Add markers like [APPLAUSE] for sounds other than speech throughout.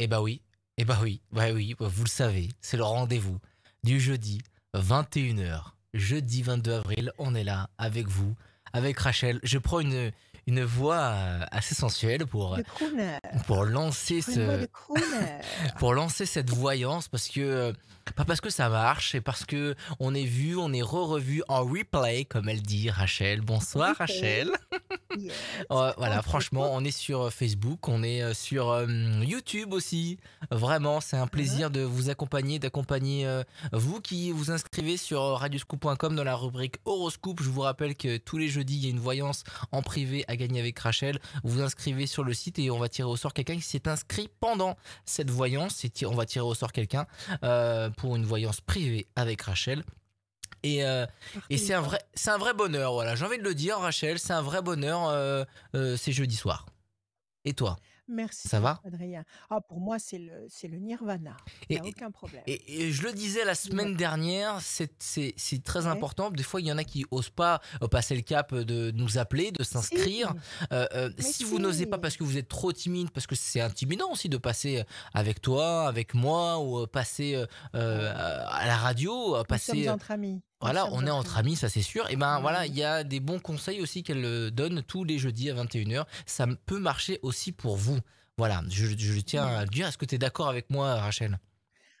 Eh bah oui, eh bah oui, bah oui, bah vous le savez, c'est le rendez-vous du jeudi 21h. Jeudi 22 avril, on est là avec vous, avec Rachel. Je prends une, une voix assez sensuelle pour, pour lancer ce, [LAUGHS] pour lancer cette voyance parce que pas parce que ça marche, c'est parce que on est vu, on est re-revu en replay comme elle dit Rachel. Bonsoir. Rachel. [LAUGHS] [LAUGHS] Euh, voilà, franchement, on est sur euh, Facebook, on est euh, sur euh, YouTube aussi. Vraiment, c'est un plaisir de vous accompagner, d'accompagner euh, vous qui vous inscrivez sur radioscoop.com dans la rubrique horoscope. Je vous rappelle que tous les jeudis, il y a une voyance en privé à gagner avec Rachel. Vous vous inscrivez sur le site et on va tirer au sort quelqu'un qui s'est inscrit pendant cette voyance. On va tirer au sort quelqu'un pour une voyance privée avec Rachel. Et, euh, et c'est un vrai, c'est un vrai bonheur, voilà. J'ai envie de le dire, Rachel, c'est un vrai bonheur. Euh, euh, c'est jeudi soir. Et toi, Merci. ça va? Adrien. Ah, pour moi, c'est le, c'est le nirvana. et, Il n'y a et- aucun problème. et- et je le disais la semaine dernière, c'est c'est- c'est très Ouais. important. Des fois, il y en a qui osent pas euh, passer le cap de nous appeler, de s'inscrire. Si. Euh, euh, si vous n'osez pas parce que vous êtes trop timide, parce que c'est intimidant aussi de passer avec toi, avec moi, ou passer euh, à la radio, euh, Nous passer. sommes entre amis. Voilà, on est entre amis, ça c'est sûr. Et ben voilà, il y a des bons conseils aussi qu'elle euh, donne tous les jeudis à 21h. Ça peut marcher aussi pour vous. Voilà, je, je tiens à le dire. Est-ce que tu es d'accord avec moi, Rachel?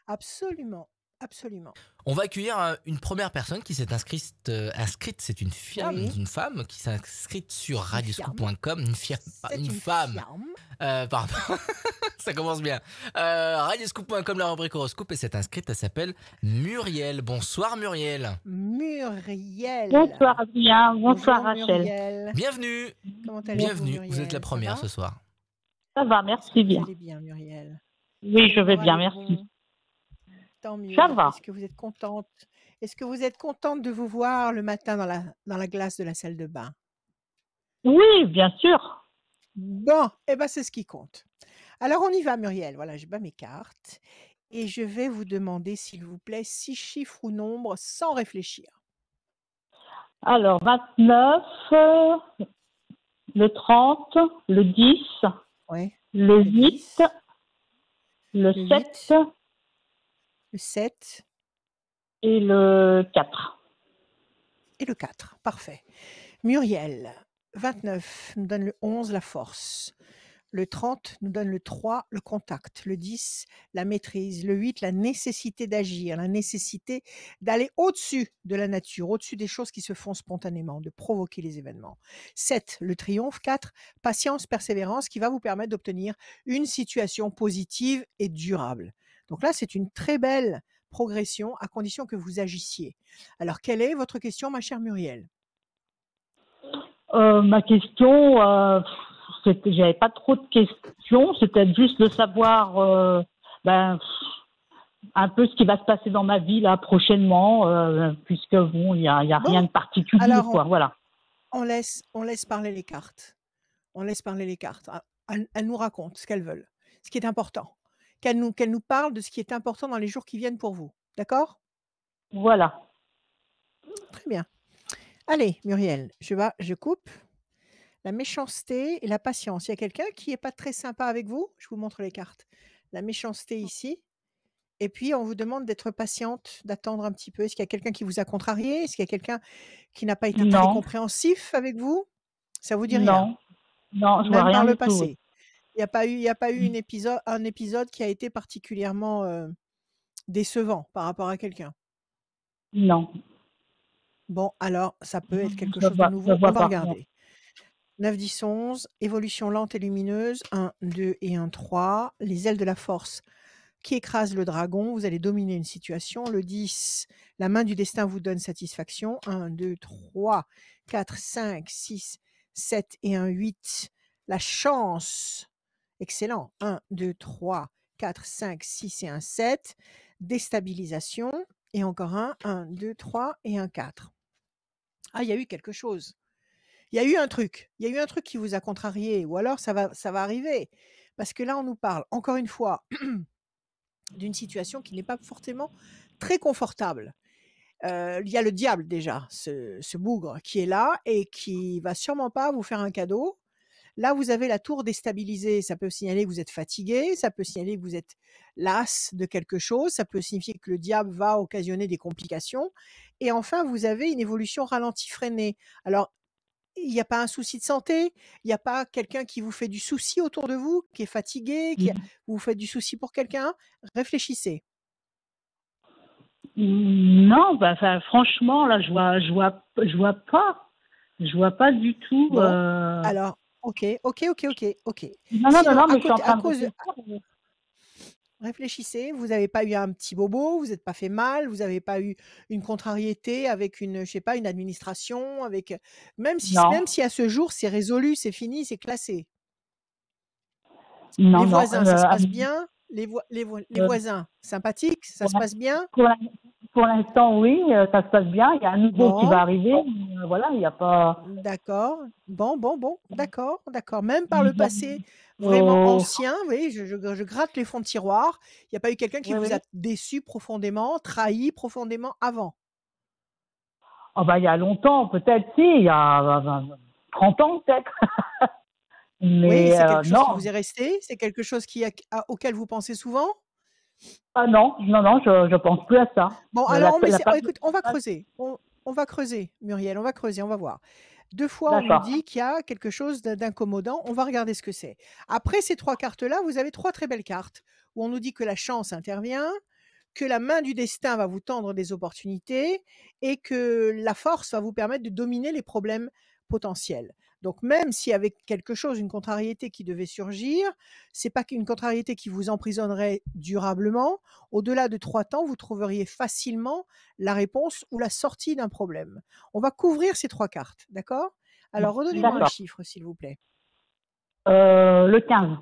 Absolument. Absolument. On va accueillir euh, une première personne qui s'est inscrite. euh, inscrite, c'est une femme, Oui. une femme qui s'est inscrite sur Une radioscoop.com. Une, pas C'est une femme. Euh, pardon, [LAUGHS] ça commence bien. Euh, radioscoop.com, la rubrique horoscope, et s'est inscrite. Elle s'appelle Muriel. Bonsoir Muriel. Muriel. Bonsoir Adrien, bonsoir Bonjour, Rachel. Muriel. Bienvenue. Comment allez-vous, Bienvenue. Vous Muriel êtes la première ce soir. Ça va, merci Vous bien. allez bien, Muriel. Oui, je vais bien, merci. Tant mieux. Ça va. Est-ce que vous êtes contente Est-ce que vous êtes contente de vous voir le matin dans la, dans la glace de la salle de bain? Oui, bien sûr. Bon, eh ben c'est ce qui compte. Alors on y va, Muriel. Voilà, je bats mes cartes et je vais vous demander, s'il vous plaît, six chiffres ou nombres sans réfléchir. Alors, 29, euh, le 30, le 10, Ouais. le Le 8, 10, le le 7 le 7 et le 4. et le 4. Parfait. Muriel, 29 nous donne le 11, la force. Le 30 nous donne le 3, le contact. Le 10, la maîtrise. Le 8, la nécessité d'agir, la nécessité d'aller au-dessus de la nature, au-dessus des choses qui se font spontanément, de provoquer les événements. 7, le triomphe. 4, patience, persévérance qui va vous permettre d'obtenir une situation positive et durable. Donc là, c'est une très belle progression à condition que vous agissiez. Alors, quelle est votre question, ma chère Muriel? Euh, ma question, euh, j'avais pas trop de questions, c'était juste de savoir euh, ben, un peu ce qui va se passer dans ma vie là prochainement, euh, puisque bon, il y a, y a Bon, rien de particulier, alors on- quoi. Voilà. On laisse, on laisse parler les cartes. On laisse parler les cartes. Ah, Elles, elles nous racontent ce qu'elles veulent, ce qui est important. Qu'elles nous, parlent de ce qui est important dans les jours qui viennent pour vous. D'accord? Voilà. Très bien. Allez, Muriel, je, vais, je coupe. La méchanceté et la patience. Il y a quelqu'un qui n'est pas très sympa avec vous? Je vous montre les cartes. La méchanceté ici. Et puis, on vous demande d'être patiente, d'attendre un petit peu. Est-ce qu'il y a quelqu'un qui vous a contrarié? Est-ce qu'il y a quelqu'un qui n'a pas été très compréhensif avec vous? Ça vous dit rien? Non, non, je vois rien par le du tout. Il n'y a pas eu, il y a pas eu Mm. une épisode, un épisode qui a été particulièrement euh, décevant par rapport à quelqu'un? Non. Bon, alors, ça peut être quelque Je chose de nouveau. On va pas. regarder. 9, 10, 11, évolution lente et lumineuse, 1, 2 et 1, 3. Les ailes de la force qui écrasent le dragon. Vous allez dominer une situation. Le 10, la main du destin vous donne satisfaction. 1, 2, 3, 4, 5, 6, 7 et 1, 8. La chance. Excellent. 1, 2, 3, 4, 5, 6 et 1, 7. Déstabilisation. Et encore un. 1, 2, 3 et un 4. Ah, il y a eu quelque chose. Il y a eu un truc. Il y a eu un truc qui vous a contrarié. Ou alors, ça va, arriver. Parce que là, on nous parle, encore une fois, [CLEARS THROAT] d'une situation qui n'est pas forcément très confortable. Euh, il y a le diable déjà, ce, ce bougre qui est là et qui va sûrement pas vous faire un cadeau. Là, vous avez la tour déstabilisée. Ça peut signaler que vous êtes fatigué, ça peut signaler que vous êtes las de quelque chose, ça peut signifier que le diable va occasionner des complications. Et enfin, vous avez une évolution ralentie freinée. Alors, il n'y a pas un souci de santé, il n'y a pas quelqu'un qui vous fait du souci autour de vous, qui est fatigué, qui Mmh. vous faites du souci pour quelqu'un? Réfléchissez. Non, bah, franchement, là, je vois, je vois, je vois pas. Je vois pas du tout. Bon, euh, alors, ok, ok, ok, ok, ok. Non, non, non, Sinon, non, à mais je suis en côté, à train de cause de, réfléchir. réfléchissez, vous n'avez pas eu un petit bobo, vous n'êtes pas fait mal, vous n'avez pas eu une contrariété avec une, je sais pas, une administration, avec, même si, Non, même si à ce jour c'est résolu, c'est fini, c'est classé. non, Les non. voisins, ça se euh, passe bien? Les, voi- les, voi- les euh, voisins, sympathiques, ça se passe bien? pour l'in- pour l'instant, oui, euh, ça se passe bien. Il y a un nouveau qui Bon, va arriver. Euh, voilà, il n'y a pas. d'accord. Bon, bon, bon, d'accord, d'accord. Même par le Bon, passé vraiment oh, ancien, vous voyez, je, je- je gratte les fonds de tiroir. Il n'y a pas eu quelqu'un qui oui, vous oui. a déçu profondément, trahi profondément avant? Oh, bah, il y a longtemps, peut-être, si, il y a euh, 30 ans, peut-être. [LAUGHS] Oui, Mais c'est euh, quelque chose qui vous est resté, c'est quelque chose qui a- a- auquel vous pensez souvent? ah non, non, non, je, je pense plus à ça. Bon, Euh, alors, La, on, la oh, écoute, on va creuser. On, on va creuser, Muriel, on va creuser, on va voir. Deux fois, on nous dit qu'il y a quelque chose d'incommodant. On va regarder ce que c'est. Après ces trois cartes-là, vous avez trois très belles cartes où on nous dit que la chance intervient, que la main du destin va vous tendre des opportunités et que la force va vous permettre de dominer les problèmes potentiels. Donc même si avec quelque chose, une contrariété qui devait surgir, c'est pas qu'une contrariété qui vous emprisonnerait durablement. Au-delà de trois temps, vous trouveriez facilement la réponse ou la sortie d'un problème. On va couvrir ces trois cartes, d'accord? Alors redonnez-moi un chiffre, s'il vous plaît. Euh, le 15.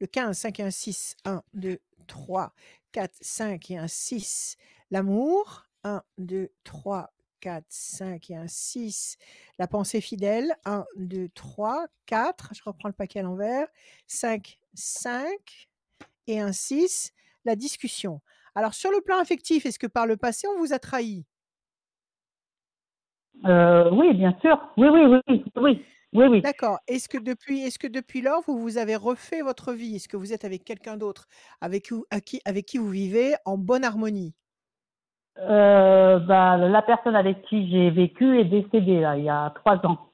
Le 15, 5 et 1, 6. 1, 2, 3, 4, 5 et 1, 6. L'amour. 1, 2, 3, 4, 5 et 1, 6. La pensée fidèle. 1, 2, 3, 4. Je reprends le paquet à l'envers. 5, 5 et un 6. La discussion. Alors, sur le plan affectif, est-ce que par le passé, on vous a trahi? Euh, oui, bien sûr. Oui, oui, oui, oui, oui, oui, oui. D'accord. Est-ce que depuis, est-ce que depuis lors, vous vous avez refait votre vie? Est-ce que vous êtes avec quelqu'un d'autre qui, avec qui vous vivez en bonne harmonie? Euh, bah, la personne avec qui j'ai vécu est décédée là, il y a trois ans.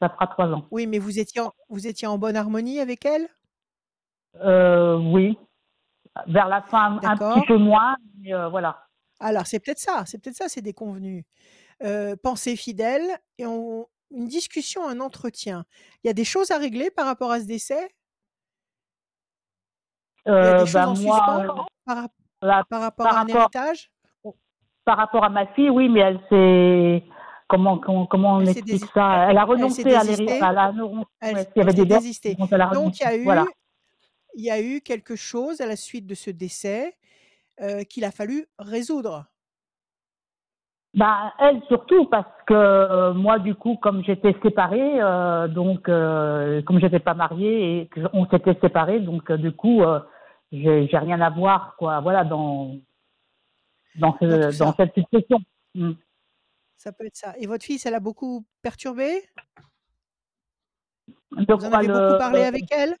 Ça fera trois ans. Oui, mais vous étiez en, vous étiez en bonne harmonie avec elle? Euh, oui. Vers la fin, un petit peu moins, mais euh, voilà. Alors, c'est peut-être ça, c'est peut-être ça, c'est déconvenu. Pensée fidèle et on- une discussion, un entretien. Il y a des choses à régler par rapport à ce décès? Il y a des choses bah, en moi, suspens par, rapport par à un rapport, héritage? Par rapport à ma fille, oui, mais elle s'est. Comment, comment, comment on Elle explique dési- ça? Elle a elle renoncé à l'héritage. désistée Elle ouais, s'il y avait elle des désistée. donc elle a Donc, il y a Voilà. eu, il y a eu quelque chose à la suite de ce décès euh, qu'il a fallu résoudre. Bah, elle surtout parce que euh, moi du coup comme j'étais séparée euh, donc euh, comme j'étais pas mariée et qu'on s'était séparés donc du coup j'ai rien à voir quoi voilà dans dans, ce- cette situation. Mm. Ça peut être ça. Et votre fille, ça l'a beaucoup perturbé De Vous en avez beaucoup parlé avec elle?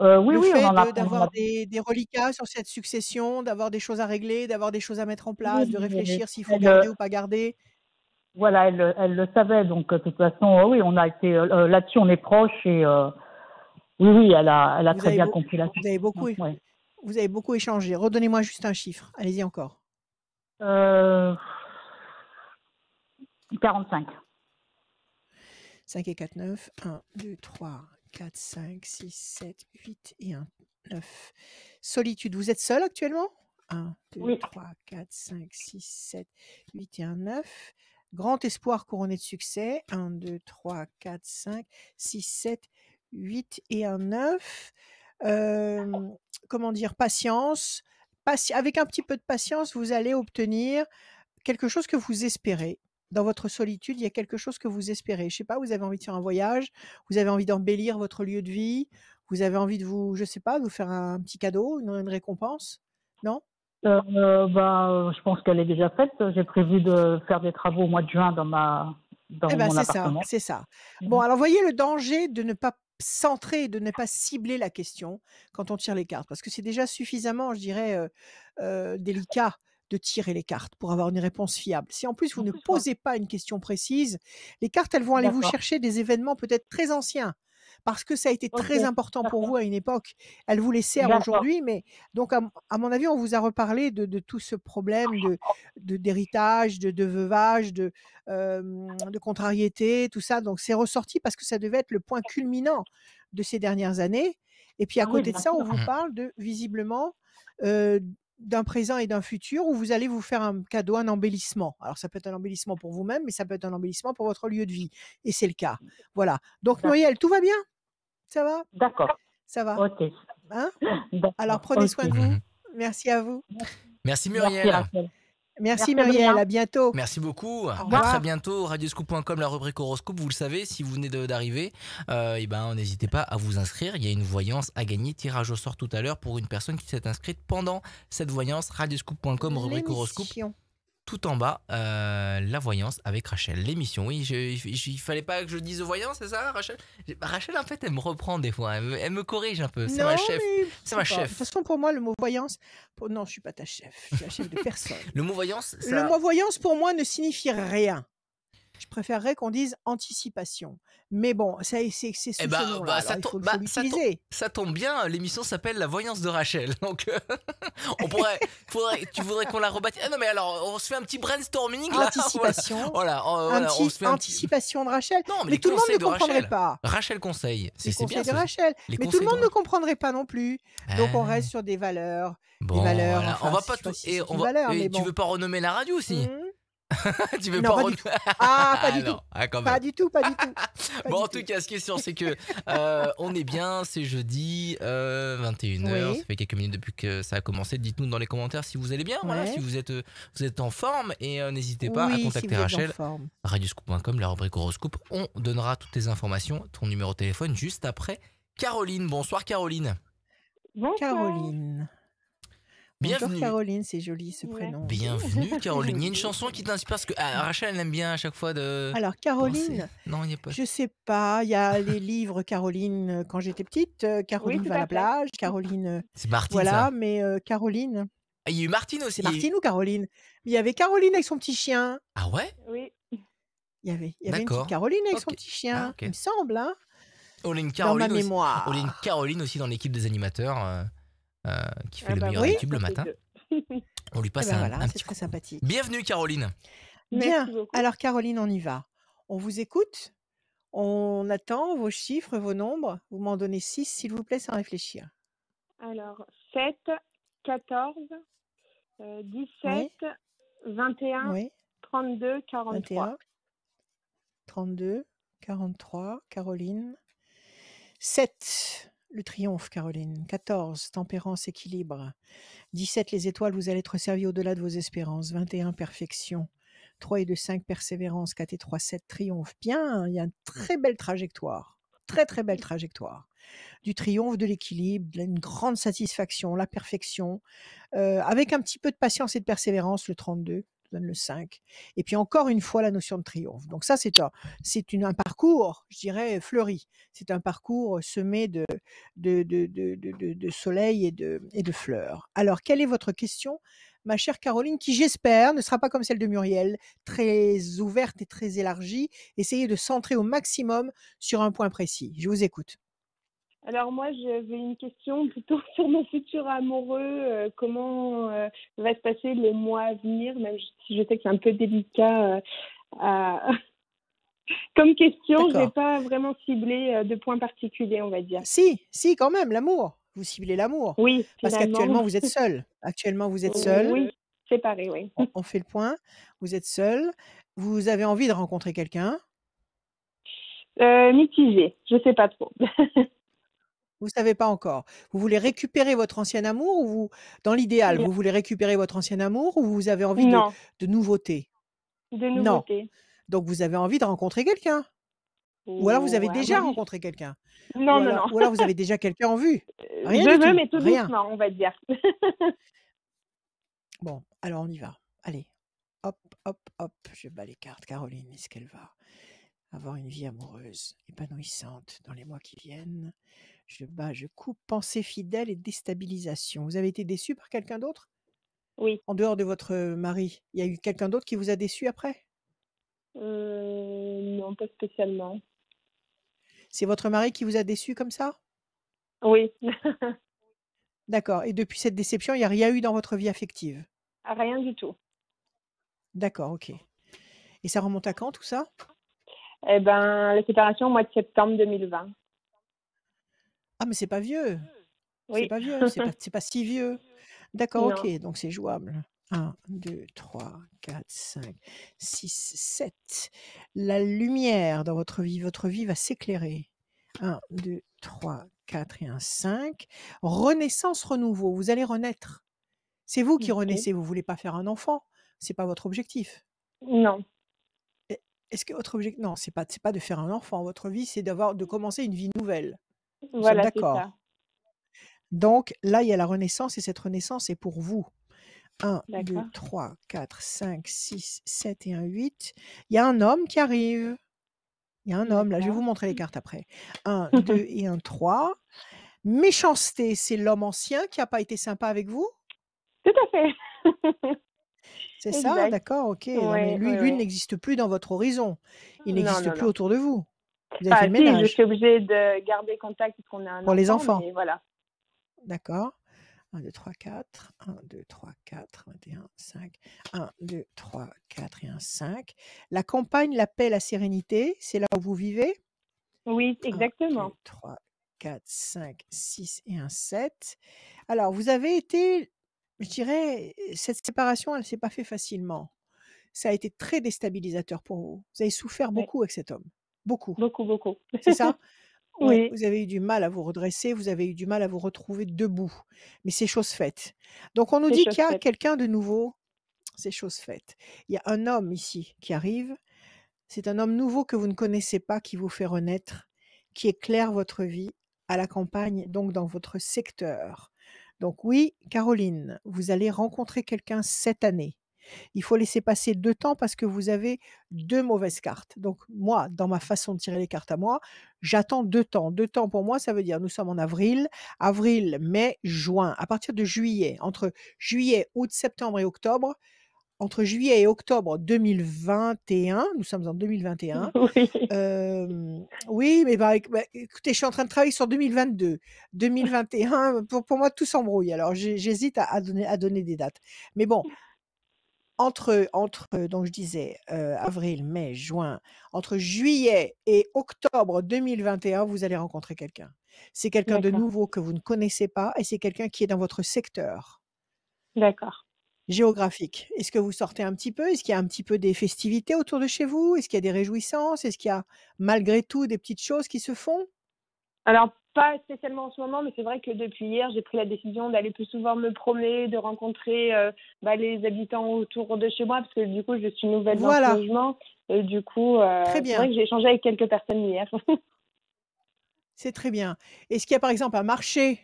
euh, oui Le oui fait de- d'avoir des, des reliquats sur cette succession, d'avoir des choses à régler, d'avoir des choses à mettre en place, oui, de réfléchir s'il faut elle garder euh, ou pas garder. voilà elle elle le savait donc euh, de toute façon euh, oui on a été euh, euh, là-dessus on est proches et euh, oui oui elle a elle a Vous très bien compris la vous avez beaucoup. Ouais. Vous avez beaucoup échangé. Redonnez-moi juste un chiffre. Allez-y encore. Euh, 45. 5 et 4, 9. 1, 2, 3, 4, 5, 6, 7, 8 et 1, 9. Solitude, vous êtes seul actuellement? 1, 2, Oui. 3, 4, 5, 6, 7, 8 et 1, 9. Grand espoir couronné de succès. 1, 2, 3, 4, 5, 6, 7, 8 et un 9. Comment dire Patience. Pati- avec un petit peu de patience, vous allez obtenir quelque chose que vous espérez. Dans votre solitude, il y a quelque chose que vous espérez. Je sais pas, vous avez envie de faire un voyage, vous avez envie d'embellir votre lieu de vie, vous avez envie de vous, je sais pas, de vous faire un petit cadeau, une, une récompense, non? Euh, euh, bah, euh, je pense qu'elle est déjà faite. J'ai prévu de faire des travaux au mois de juin dans ma dans Eh ben, c'est ça, c'est ça. Mmh Bon, alors voyez le danger de ne pas centrer, de ne pas cibler la question quand on tire les cartes, parce que c'est déjà suffisamment, je dirais, délicat de tirer les cartes pour avoir une réponse fiable. Si en plus vous En ne posez pas une question précise, les cartes, elles vont aller vous chercher des événements peut-être très anciens, parce que ça a été très important pour vous à une époque. Elles vous les D'accord. aujourd'hui, mais donc à mon avis, on vous a reparlé de de tout ce problème de d'héritage, de de veuvage, de, contrariété, tout ça, donc c'est ressorti parce que ça devait être le point culminant de ces dernières années et puis à Ah oui, côté de ça, on vous parle de visiblement, d'un présent et d'un futur où vous allez vous faire un cadeau, un embellissement. Alors ça peut être un embellissement pour vous-même, mais ça peut être un embellissement pour votre lieu de vie et c'est le cas. Voilà. Donc. Noël, tout va bien? Ça va? D'accord. Ça va? OK. Hein? Alors prenez soin de vous. Mmh Merci à vous. Merci. Muriel. Merci Merci Muriel, à bientôt. Merci beaucoup. Au À très bientôt. Radioscoop.com, la rubrique horoscope. Vous le savez, si vous venez de- d'arriver, euh, eh ben, n'hésitez pas à vous inscrire. Il y a une voyance à gagner. Tirage au sort tout à l'heure pour une personne qui s'est inscrite pendant cette voyance. Radioscoop.com, rubrique horoscope. Tout en bas, euh, la voyance avec Rachel. L'émission, oui. Je, je- il fallait pas que je dise voyance, c'est ça, Rachel? J'ai- Rachel, en fait, elle me reprend des fois. Elle me, elle me corrige un peu. C'est ma chef. C'est ma pas. De chef. toute façon, pour moi, le mot voyance, pour- non, je suis pas ta chef. Je suis la chef de [LAUGHS] personne. Le mot voyance, Le mot voyance, pour moi, ne signifie rien. Je préférerais qu'on dise anticipation. Mais bon, ça, c'est c'est Eh ben, ce nom-là. bah, ça tombe- bah, ça tombe-. Ça tombe bien, l'émission s'appelle La voyance de Rachel. [LAUGHS] Donc, euh, on pourrait, faudrait, tu voudrais qu'on la rebâtisse. Ah non, mais alors, on se fait un petit brainstorming là. [LAUGHS] Anticipation. Voilà, voilà, voilà, Anti- on se fait un petit. anticipation de Rachel. Non, mais, tout le monde ne comprendrait Rachel. pas. Rachel conseille. C'est bien de. Rachel. Les Mais tout le monde de- ne comprendrait pas non plus. Donc on Ah. reste sur des valeurs. Bon, valeurs, voilà, enfin, on va pas tout. si et on va. tu bon. veux pas renommer la radio aussi Hmm [LAUGHS] Tu veux Non, pas pas du tout. Ah, pas [LAUGHS] du non, tout. ah, quand même. Pas du tout, pas du tout. [LAUGHS] Pas Bon, du en tout cas, ce qui est sûr, c'est que euh, on est bien, c'est jeudi, euh, 21h. Oui. Ça fait quelques minutes depuis que ça a commencé. Dites-nous dans les commentaires si vous allez bien, voilà, si vous êtes, euh, vous êtes en forme. Et euh, n'hésitez pas oui, à si contacter en Rachel, radioscoop.com, la rubrique horoscope. On donnera toutes les informations, ton numéro de téléphone, juste après Caroline. Bonsoir, Caroline. Bonsoir. Caroline. Bonjour Bienvenue. Caroline, c'est joli ce Ouais. prénom. Bienvenue, [LAUGHS] Caroline. Il y a une chanson qui t'inspire parce que ah, Rachel, elle aime bien à chaque fois de. Alors penser. Caroline, Non, il n'y a pas. je sais pas, il y a les livres Caroline euh, quand j'étais petite, euh, Caroline va à la plage, Caroline, euh, C'est Martine, voilà, ça. mais euh, Caroline, Ah, il y a eu Martine aussi. c'est Martine ou Caroline? Il y avait Caroline avec son petit chien. Ah ouais? Oui. Il y avait, il y avait une D'accord. petite Caroline avec son petit chien, Ah, il me semble, hein, On a une dans Caroline ma aussi. mémoire. On a une Caroline aussi dans l'équipe des animateurs qui fait Ah le bah meilleur oui. des tubes le matin. On lui passe ben un, voilà, un c'est petit très coup. sympathique. Bienvenue Caroline. Bien, alors Caroline, on y va. On vous écoute, on attend vos chiffres, vos nombres. Vous m'en donnez 6, s'il vous plaît, sans réfléchir. Alors, 7, 14, euh, 17, Oui, 21, oui. 32, 43. 21, 32, 43, Caroline. 7, le triomphe, Caroline. 14, tempérance, équilibre. 17, les étoiles, vous allez être servi au-delà de vos espérances. 21, perfection. 3 et 2, 5, persévérance. 4 et 3, 7, triomphe. Bien, il y a une très belle trajectoire. Très, très belle trajectoire. Du triomphe, de l'équilibre, d'une grande satisfaction, la perfection. Euh, avec un petit peu de patience et de persévérance, le 32 donne le 5. Et puis encore une fois, la notion de triomphe. Donc ça, c'est un, c'est une- un parcours, je dirais, fleuri. C'est un parcours semé de, de, de, de, de- soleil et de, et de fleurs. Alors, quelle est votre question, ma chère Caroline, qui j'espère ne sera pas comme celle de Muriel, très ouverte et très élargie? Essayez de centrer au maximum sur un point précis. Je vous écoute. Alors moi, j'avais une question plutôt [LAUGHS] sur mon futur amoureux. euh, comment euh, va se passer les mois à venir, même si je sais que c'est un peu délicat euh, à... [LAUGHS] comme question. Je n'ai pas vraiment ciblé de points particuliers, on va dire. Si, si, quand même, l'amour. Vous ciblez l'amour. Oui, Parce qu'actuellement, vous êtes [LAUGHS] seul. Actuellement, vous êtes seul. Oui, séparé, oui. On, on fait le point. Vous êtes seul. Vous avez envie de rencontrer quelqu'un? Euh, mitigé, je sais pas trop. Vous savez pas encore. Vous voulez récupérer votre ancien amour ou vous, dans l'idéal, Non. vous voulez récupérer votre ancien amour ou vous avez envie de, non, de nouveautés? De Non. nouveautés. Donc vous avez envie de rencontrer quelqu'un? Ou alors vous avez Ouais, déjà oui. rencontré quelqu'un? Non, ou, non, alors, non. ou alors vous avez déjà quelqu'un en vue? [LAUGHS] Euh, Rien je veux, tout, mais tout rien. doucement, on va dire. [LAUGHS] Bon, alors on y va. Allez. Hop, hop, hop. Je bats les cartes. Caroline, est-ce qu'elle va avoir une vie amoureuse épanouissante dans les mois qui viennent. Je bats, je coupe, pensée fidèle et déstabilisation. Vous avez été déçu par quelqu'un d'autre? Oui. En dehors de votre mari, il y a eu quelqu'un d'autre qui vous a déçu après? Euh, non, pas spécialement. C'est votre mari qui vous a déçu comme ça? Oui. [LAUGHS] D'accord. Et depuis cette déception, il n'y a rien eu dans votre vie affective? Rien du tout. D'accord, ok. Et ça remonte à quand tout ça? Eh ben, la séparation au mois de septembre 2020. Ah, mais c'est pas vieux. C'est Oui. pas vieux, c'est pas, c'est pas si vieux. D'accord, ok, donc c'est jouable. 1, 2, 3, 4, 5, 6, 7. La lumière dans votre vie, votre vie va s'éclairer. 1, 2, 3, 4 et un 5. Renaissance, renouveau. Vous allez renaître. C'est vous qui Ok. renaissez. Vous voulez pas faire un enfant. C'est pas votre objectif. Non. Est-ce que votre objectif Non, c'est pas c'est pas de faire un enfant. Votre vie, c'est d'avoir de commencer une vie nouvelle. Voilà, d'accord. ça. Donc là, il y a la renaissance et cette renaissance est pour vous. 1, 2, D'accord. 3, 4, 5, 6, 7 et un 8. Il y a un homme qui arrive. Il y a un homme, là, je vais vous montrer les cartes après. 1, 2 [LAUGHS] et un 3. Méchanceté, c'est l'homme ancien qui n'a pas été sympa avec vous? Tout à fait. C'est [LAUGHS] ça. D'accord, ok. Non, mais lui, oui, lui oui. n'existe plus dans votre horizon. Il n'existe plus non. autour de vous. Vous avez Enfin, fait le si, je suis obligée de garder contact parce qu'on a un pour les enfants. voilà. D'accord 1, 2, 3, 4. 1, 2, 3, 4. 21, 5. 1, 2, 3, 4 et un 5. La campagne, la paix, la sérénité, c'est là où vous vivez? Oui, 1, 2, exactement. 3, 4, 5, 6 et un 7. Alors, vous avez été, je dirais, cette séparation, elle ne s'est pas fait facilement. Ça a été très déstabilisateur pour vous. Vous avez souffert Oui, beaucoup avec cet homme. Beaucoup. beaucoup, beaucoup. C'est ça? [LAUGHS] Ouais, Oui, vous avez eu du mal à vous redresser, vous avez eu du mal à vous retrouver debout. Mais c'est chose faite. Donc, on nous dit qu'il y a quelqu'un de nouveau. C'est chose faite. Il y a un homme ici qui arrive. C'est un homme nouveau que vous ne connaissez pas qui vous fait renaître, qui éclaire votre vie à la campagne, donc dans votre secteur. Donc oui, Caroline, vous allez rencontrer quelqu'un cette année. Il faut laisser passer deux temps parce que vous avez deux mauvaises cartes. Donc moi, dans ma façon de tirer les cartes à moi, j'attends deux temps. Deux temps pour moi, ça veut dire nous sommes en avril, avril, mai, juin. À partir de juillet, entre juillet, août, septembre et octobre, entre juillet et octobre 2021, nous sommes en 2021. [LAUGHS] Oui, euh, oui, mais bah, bah, écoutez, je suis en train de travailler sur 2022. 2021, pour, pour moi, tout s'embrouille. Alors, j'hésite à, à donner, à donner des dates. Mais bon, entre, entre euh, donc je disais, euh, avril, mai, juin, entre juillet et octobre 2021, vous allez rencontrer quelqu'un. C'est quelqu'un de nouveau que vous ne connaissez pas et c'est quelqu'un qui est dans votre secteur d'accord. géographique. Est-ce que vous sortez un petit peu? Est-ce qu'il y a un petit peu des festivités autour de chez vous? Est-ce qu'il y a des réjouissances? Est-ce qu'il y a malgré tout des petites choses qui se font? Alors, pas spécialement en ce moment, mais c'est vrai que depuis hier, j'ai pris la décision d'aller plus souvent me promener, de rencontrer euh, bah, les habitants autour de chez moi, parce que du coup, je suis nouvelle dans ce Voilà, logement. Et du coup, euh, c'est vrai bien. que j'ai échangé avec quelques personnes hier. [LAUGHS] C'est très bien. Est-ce qu'il y a par exemple un marché?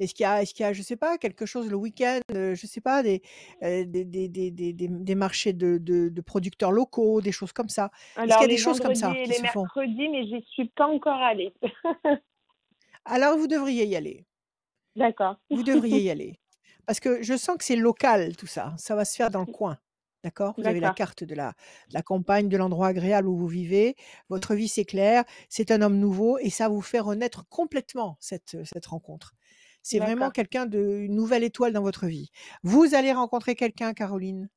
Est-ce qu'il y a, est-ce qu'il y a, je sais pas, quelque chose le week-end, euh, je sais pas, des, euh, des, des, des, des, marchés de, de, de producteurs locaux, des choses comme ça? Est-ce qu'il y Alors, a des choses comme ça qui les se font? mercredis, mais j'y suis pas encore allée. [LAUGHS] Alors vous devriez y aller. D'accord. Vous devriez y aller. Parce que je sens que c'est local tout ça. Ça va se faire dans le coin. D'accord? Vous avez la carte de la, de la campagne, de l'endroit agréable où vous vivez. Votre vie s'éclaire. C'est un homme nouveau et ça vous fait renaître complètement cette, cette rencontre. C'est vraiment quelqu'un de une nouvelle étoile dans votre vie. Vous allez rencontrer quelqu'un, Caroline.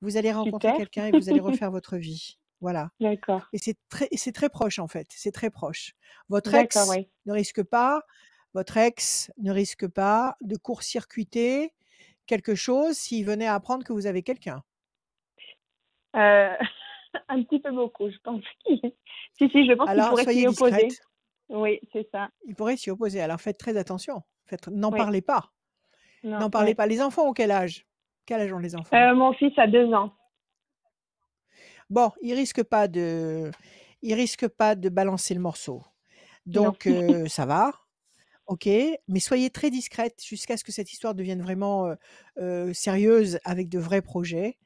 Vous allez rencontrer quelqu'un et vous allez refaire votre vie. Voilà. D'accord. Et c'est très, et c'est très proche en fait. C'est très proche. Votre D'accord, ex oui. ne risque pas, votre ex ne risque pas de court-circuiter quelque chose s'il venait à apprendre que vous avez quelqu'un. Euh, [LAUGHS] un petit peu beaucoup, je pense. [LAUGHS] si, si, je pense qu'il Alors pourrait soyez s'y opposer. discrète. Oui, c'est ça. Il pourrait s'y opposer. Alors faites très attention. Faites- N'en Oui. parlez pas. Non, N'en parlez pas. Les enfants ont quel âge? Quel âge ont les enfants? Euh, mon fils a deux ans. Bon, il risque pas de, il risque pas de balancer le morceau. Donc euh, ça va. Ok, mais soyez très discrète jusqu'à ce que cette histoire devienne vraiment euh, euh, sérieuse avec de vrais projets.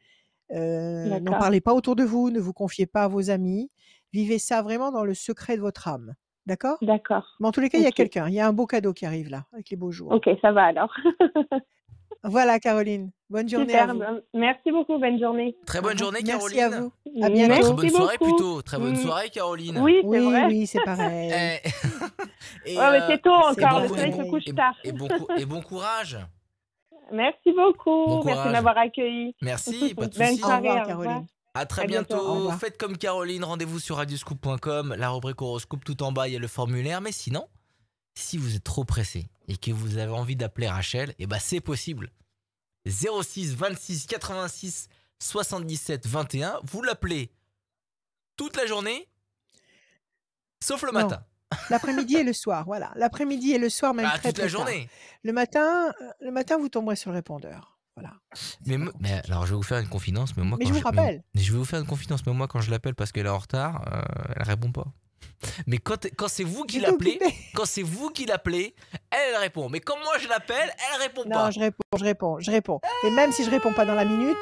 N'en parlez pas autour de vous, ne vous confiez pas à vos amis. Vivez ça vraiment dans le secret de votre âme. D'accord? D'accord. Mais en tous les cas, il y a quelqu'un. Il y a un beau cadeau qui arrive là, avec les beaux jours. Ok, ça va alors. [LAUGHS] Voilà, Caroline. Bonne journée à vous. Merci beaucoup. Bonne journée. Très bonne journée, Merci Caroline. à vous. À Très bientôt. Merci bonne soirée beaucoup. plutôt. Très bonne Mm. soirée, Caroline. Oui, c'est Oui, vrai. oui, c'est [LAUGHS] pareil. Eh, [LAUGHS] et, Ouais, mais euh, c'est tôt c'est encore. bon, Le soleil se couche et, tard. et bon, cou- et bon courage. Merci beaucoup. Bon Merci courage. de m'avoir accueilli. Merci, [LAUGHS] pas de Bonne soucis. Soirée. au revoir. Caroline. À très À bientôt. Faites comme Caroline, rendez-vous sur radioscoop.com, la rubrique horoscope tout en bas, il y a le formulaire. Mais sinon, si vous êtes trop pressé et que vous avez envie d'appeler Rachel, eh ben c'est possible. 06 26 86 77 21, vous l'appelez toute la journée, sauf le Non. matin. L'après-midi et le soir, voilà. L'après-midi et le soir, même Ah, très toute la tard. journée. Le matin, euh, le matin, vous tomberez sur le répondeur. Voilà. Mais, alors je vais vous faire une confidence, mais moi Mais quand je vous rappelle. mais je vais vous faire une confidence, mais moi quand je l'appelle parce qu'elle est en retard, euh, elle répond pas. Mais quand, quand c'est vous qui l'appelez, quand c'est vous qui l'appelez, elle, elle répond. Mais quand moi je l'appelle, elle répond Non, pas. je réponds, je réponds, je réponds. Et même si je réponds pas dans la minute,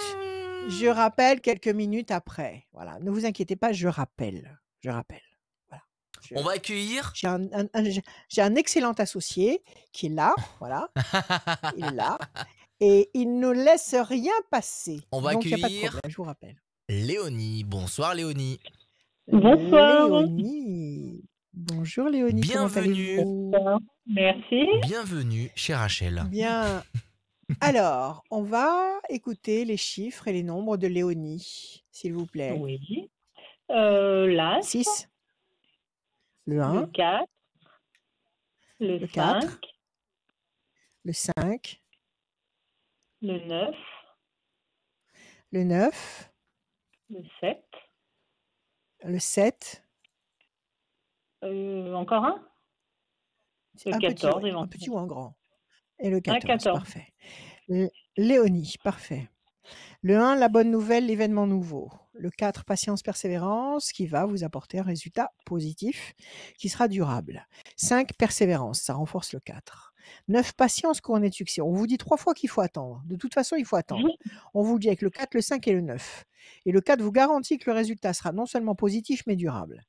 je rappelle quelques minutes après. Voilà. Ne vous inquiétez pas, je rappelle. Je rappelle. Voilà. Je- On va accueillir. J'ai un, un- un- j'ai- j'ai un excellent associé qui est là, voilà, il est là, [LAUGHS] et il ne laisse rien passer. On va Donc, il n'y a pas de accueillir- problème, je vous rappelle. Léonie. Bonsoir Léonie. Bonsoir. Léonie. Bonjour Léonie. Bienvenue. Merci. Bienvenue chez Rachel. Bien. [LAUGHS] Alors, on va écouter les chiffres et les nombres de Léonie, s'il vous plaît. Oui. Euh, L'As, 6, le le 1, 4, le, Le 5, quatre. le 5, le 9, le 9, le 7, le 7, euh, encore un? Le un 14 petit, ouais, un petit ou un grand. Et le 14, 14. parfait. Léonie, parfait. Le 1, la bonne nouvelle, l'événement nouveau. Le 4, patience, persévérance, qui va vous apporter un résultat positif, qui sera durable. 5, persévérance, ça renforce le 4. 9, patience, couronnée de succès. On vous dit trois fois qu'il faut attendre. De toute façon, il faut attendre. On vous le dit avec le 4, le 5 et le 9. Et le 4 vous garantit que le résultat sera non seulement positif, mais durable.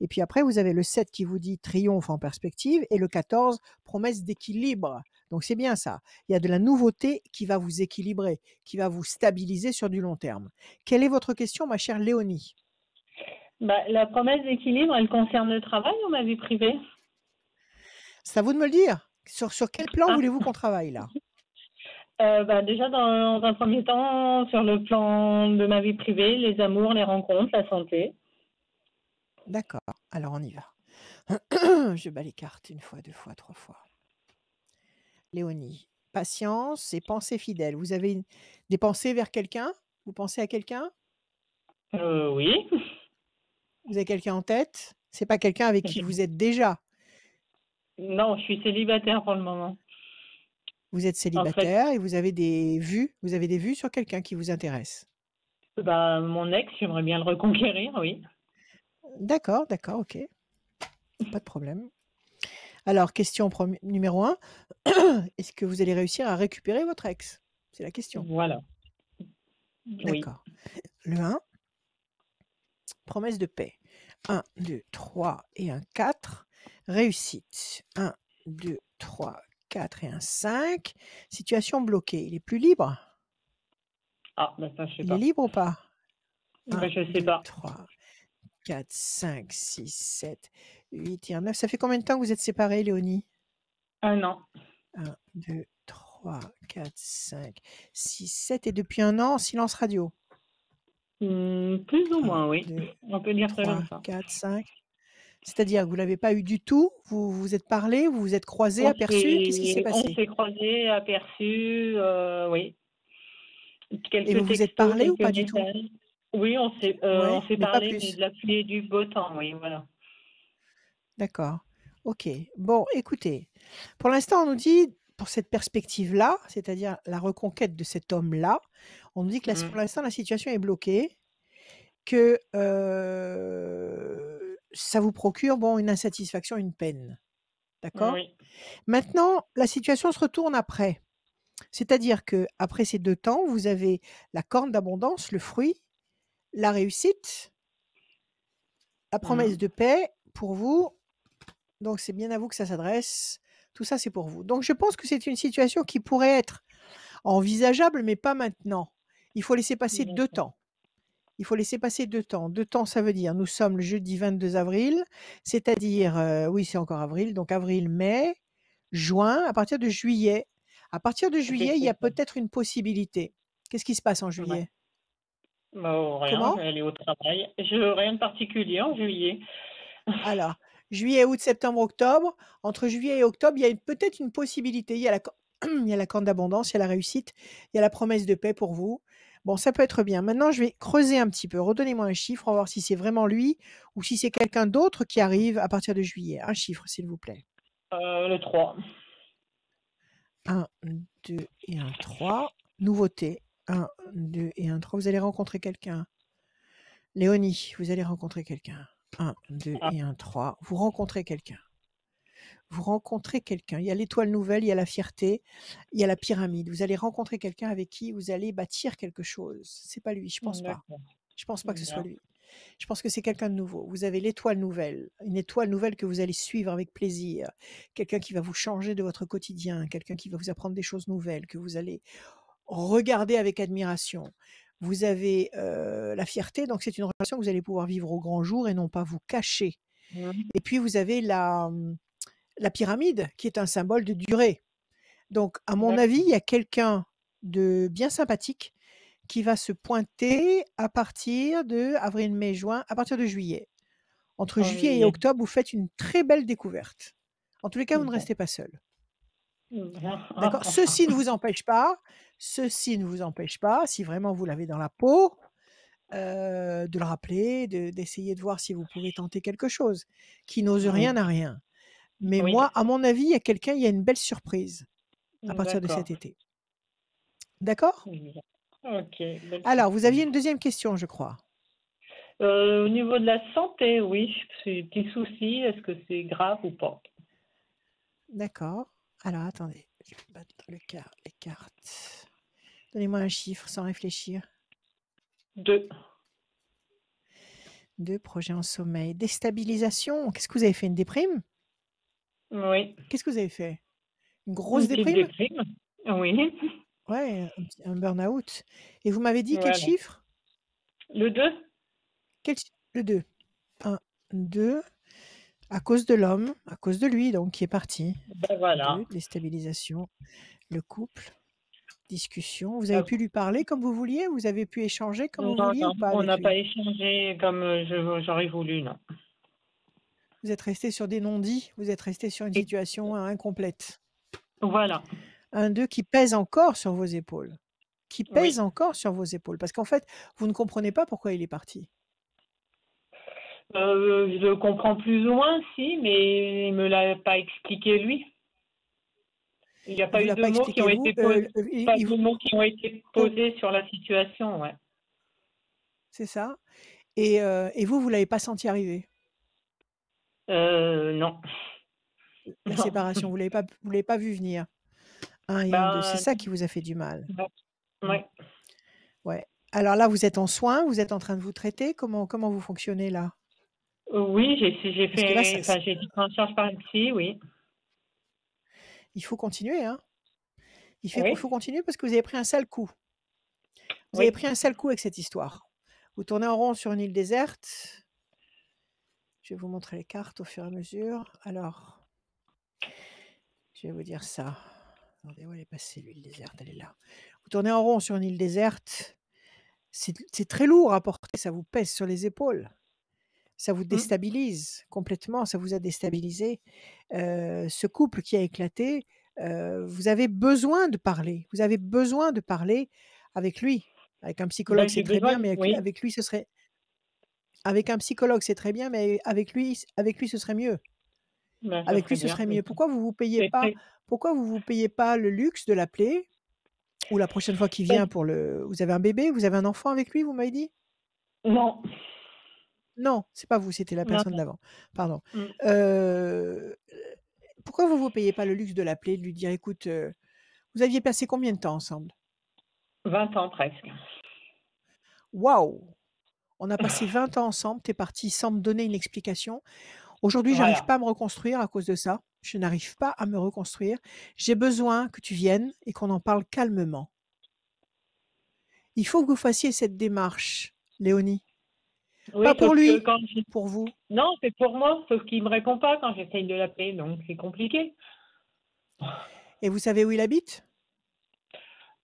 Et puis après, vous avez le 7 qui vous dit triomphe en perspective et le 14, promesse d'équilibre. Donc c'est bien ça. Il y a de la nouveauté qui va vous équilibrer, qui va vous stabiliser sur du long terme. Quelle est votre question, ma chère Léonie? Bah, la promesse d'équilibre, elle concerne le travail ou ma vie privée? C'est à vous de me le dire. Sur, sur quel plan Ah. voulez-vous qu'on travaille là? [LAUGHS] Euh, bah, Déjà, dans un premier temps, sur le plan de ma vie privée, les amours, les rencontres, la santé. D'accord. Alors on y va. [CLEARS THROAT] Je bats les cartes une fois, deux fois, trois fois. Léonie, patience et pensée fidèle. Vous avez une- des pensées vers quelqu'un? Vous pensez à quelqu'un? Euh, oui. Vous avez quelqu'un en tête? C'est pas quelqu'un avec qui vous êtes déjà. Non, je suis célibataire pour le moment. Vous êtes célibataire et vous avez des vues. Vous avez des vues sur quelqu'un qui vous intéresse? Bah, mon ex, j'aimerais bien le reconquérir, oui. D'accord, d'accord, ok. Pas de problème. Alors, question numéro un. [CLEARS THROAT] Est-ce que vous allez réussir à récupérer votre ex? C'est la question. Voilà. Oui. D'accord. Le 1. Promesse de paix. 1, 2, 3 et un 4. Réussite. 1, 2, 3, 4 et un 5. Situation bloquée. Il est plus libre? Ah, bah ça, je sais Il pas. est libre ou pas? Bah, je sais pas. 3, 4, 5, 6, 7, 8 et un 9. Ça fait combien de temps que vous êtes séparés, Léonie? Un an. 1, 2, 3, 4, 5, 6, 7. Et depuis un an, silence radio. Hmm, plus ou moins, oui. 2, On peut dire ça 3, comme ça. 4, 5. C'est-à-dire que vous ne l'avez pas eu du tout Vous vous êtes parlé Vous vous êtes croisés, On aperçus Qu'est-ce qui s'est passé On s'est croisés, aperçus, euh, oui. Quelques Et vous vous êtes parlé ou pas du tout? Oui, on s'est euh, Ouais, parlé, de la pluie et du beau temps, oui, voilà. D'accord. Ok. Bon, écoutez, pour l'instant, on nous dit, pour cette perspective-là, c'est-à-dire la reconquête de cet homme-là, on nous dit que la- Mm. pour l'instant, la situation est bloquée, que euh, ça vous procure bon, une insatisfaction, une peine. D'accord? Oui. Maintenant, la situation se retourne après. C'est-à-dire que après ces deux temps, vous avez la corne d'abondance, le fruit, la réussite, La promesse Mhm. de paix pour vous. Donc c'est bien à vous que ça s'adresse. Tout ça, c'est pour vous. Donc je pense que c'est une situation qui pourrait être envisageable, mais pas maintenant. Il faut laisser passer deux temps. Il faut laisser passer deux temps. Deux temps, ça veut dire, nous sommes le jeudi 22 avril, c'est-à-dire, euh, oui, c'est encore avril, donc avril, mai, juin, à partir de juillet. À partir de juillet, il y a peut-être une possibilité. Qu'est-ce qui se passe en juillet? Bah, oh, rien, Comment? elle est au travail. Je rien de particulier en juillet. Alors, juillet, août, septembre, octobre. Entre juillet et octobre, il y a peut-être une possibilité. Il y a la, [CLEARS THROAT] il y a la corne d'abondance, il y a la réussite, il y a la promesse de paix pour vous. Bon, ça peut être bien. Maintenant, je vais creuser un petit peu. Redonnez-moi un chiffre, on va voir si c'est vraiment lui ou si c'est quelqu'un d'autre qui arrive à partir de juillet. Un chiffre, s'il vous plaît. Euh, le 3. 1, 2 et un 3. Nouveauté. 1, 2 et un 3. Vous allez rencontrer quelqu'un. Léonie, vous allez rencontrer quelqu'un. 1, 2 Ah. et un 3. Vous rencontrez quelqu'un. Vous rencontrez quelqu'un. Il y a l'étoile nouvelle, il y a la fierté, il y a la pyramide. Vous allez rencontrer quelqu'un avec qui vous allez bâtir quelque chose. C'est pas lui, je pense pas. Je pense pas que ce soit lui. Je pense que c'est quelqu'un de nouveau. Vous avez l'étoile nouvelle, une étoile nouvelle que vous allez suivre avec plaisir. Quelqu'un qui va vous changer de votre quotidien, quelqu'un qui va vous apprendre des choses nouvelles, que vous allez regarder avec admiration. Vous avez euh, la fierté, donc c'est une relation que vous allez pouvoir vivre au grand jour et non pas vous cacher. Et puis vous avez la, hum, la pyramide qui est un symbole de durée. Donc, à mon avis, il y a quelqu'un de bien sympathique qui va se pointer à partir de avril, mai, juin, à partir de juillet. Entre En juillet et octobre, vous faites une très belle découverte. En tous les cas, vous ne restez pas seul. D'accord Ceci ne vous empêche pas, ceci ne vous empêche pas, si vraiment vous l'avez dans la peau, euh, de le rappeler, de- d'essayer de, voir si vous pouvez tenter quelque chose. Qui n'ose rien n'a rien. Mais Oui. moi, à mon avis, il y a quelqu'un, il y a une belle surprise à partir de cet été. D'accord? Ok. Alors, vous aviez une deuxième question, je crois. Euh, au niveau de la santé, oui, c'est un petit souci. Est-ce que c'est grave ou pas? D'accord. Alors, attendez, je vais battre le car- les cartes. Donnez-moi un chiffre sans réfléchir. Deux. Deux projets en sommeil. Déstabilisation. Qu'est-ce que vous avez fait Une déprime? Oui. Qu'est-ce que vous avez fait? Une grosse Une petite déprime? déprime. Oui. Ouais, un, petit- un burn-out. Et vous m'avez dit quel Voilà. chiffre? Le deux? Quel chi- Le 2. 1, 2. À cause de l'homme, à cause de lui, donc, qui est parti. Ben voilà. 2. Déstabilisation. Le couple. Discussion. Vous avez Ah. pu lui parler comme vous vouliez? Vous avez pu échanger comme vous vouliez non, pas on avec n'a lui? pas échangé comme euh, je- j'aurais voulu, non. Vous êtes resté sur des non-dits Vous êtes resté sur une situation incomplète Voilà. Un 2 qui pèse encore sur vos épaules. Qui Oui. pèse encore sur vos épaules. Parce qu'en fait, vous ne comprenez pas pourquoi il est parti. Euh, je comprends plus ou moins, si, mais il me l'a pas expliqué lui. Il n'y a pas vous eu de pas mots qui ont été Euh, posés, euh, il- pas il de vous- mots qui ont été posés sur la situation, ouais. C'est ça et, euh, et vous, vous l'avez pas senti arriver? Euh, non. La Non. séparation, vous l'avez vous l'avez pas vu venir. Un un, c'est Ben, ça qui vous a fait du mal. ouais. Ouais. Alors là, vous êtes en soins, vous êtes en train de vous traiter. Comment, comment vous fonctionnez là? Oui, j'ai là, fait, ça- enfin, j'ai été pris en charge par psy, oui. Il faut continuer, hein. Il fait- Oui. faut continuer parce que vous avez pris un sale coup. Vous Oui. avez pris un sale coup avec cette histoire. Vous tournez en rond sur une île déserte. Je vais vous montrer les cartes au fur et à mesure. Alors, je vais vous dire ça. Attendez, où elle est passée l'île déserte? Elle est là. Vous tournez en rond sur une île déserte. C'est très lourd à porter, ça vous pèse sur les épaules. Ça vous déstabilise complètement, ça vous a déstabilisé. Euh, ce couple qui a éclaté, euh, vous avez besoin de parler. Vous avez besoin de parler avec lui. Avec un psychologue, c'est très bien, mais avec, oui. avec lui, ce serait. Avec un psychologue, c'est très bien, mais avec lui, avec lui, ce serait mieux. Ben, ça Avec lui, ce serait mieux. Pourquoi vous vous payez pas Pourquoi vous vous payez pas le luxe de l'appeler ou la prochaine fois qu'il Ben vient pour le Vous avez un bébé Vous avez un enfant avec lui Vous m'avez dit? Non. Non, c'est pas vous, c'était la personne d'avant. Pardon. Mm. Euh, pourquoi vous vous payez pas le luxe de l'appeler, de lui dire, écoute, euh, vous aviez passé combien de temps ensemble? 20 ans presque. Waouh On a passé 20 ans ensemble. Tu es parti sans me donner une explication. Aujourd'hui, j'arrive Voilà. pas à me reconstruire à cause de ça. Je n'arrive pas à me reconstruire. J'ai besoin que tu viennes et qu'on en parle calmement. Il faut que vous fassiez cette démarche, Léonie, Oui, Pas pour lui. je- pour vous. Non, c'est pour moi, sauf qu'il me répond pas quand j'essaye de l'appeler, donc c'est compliqué. Et vous savez où il habite?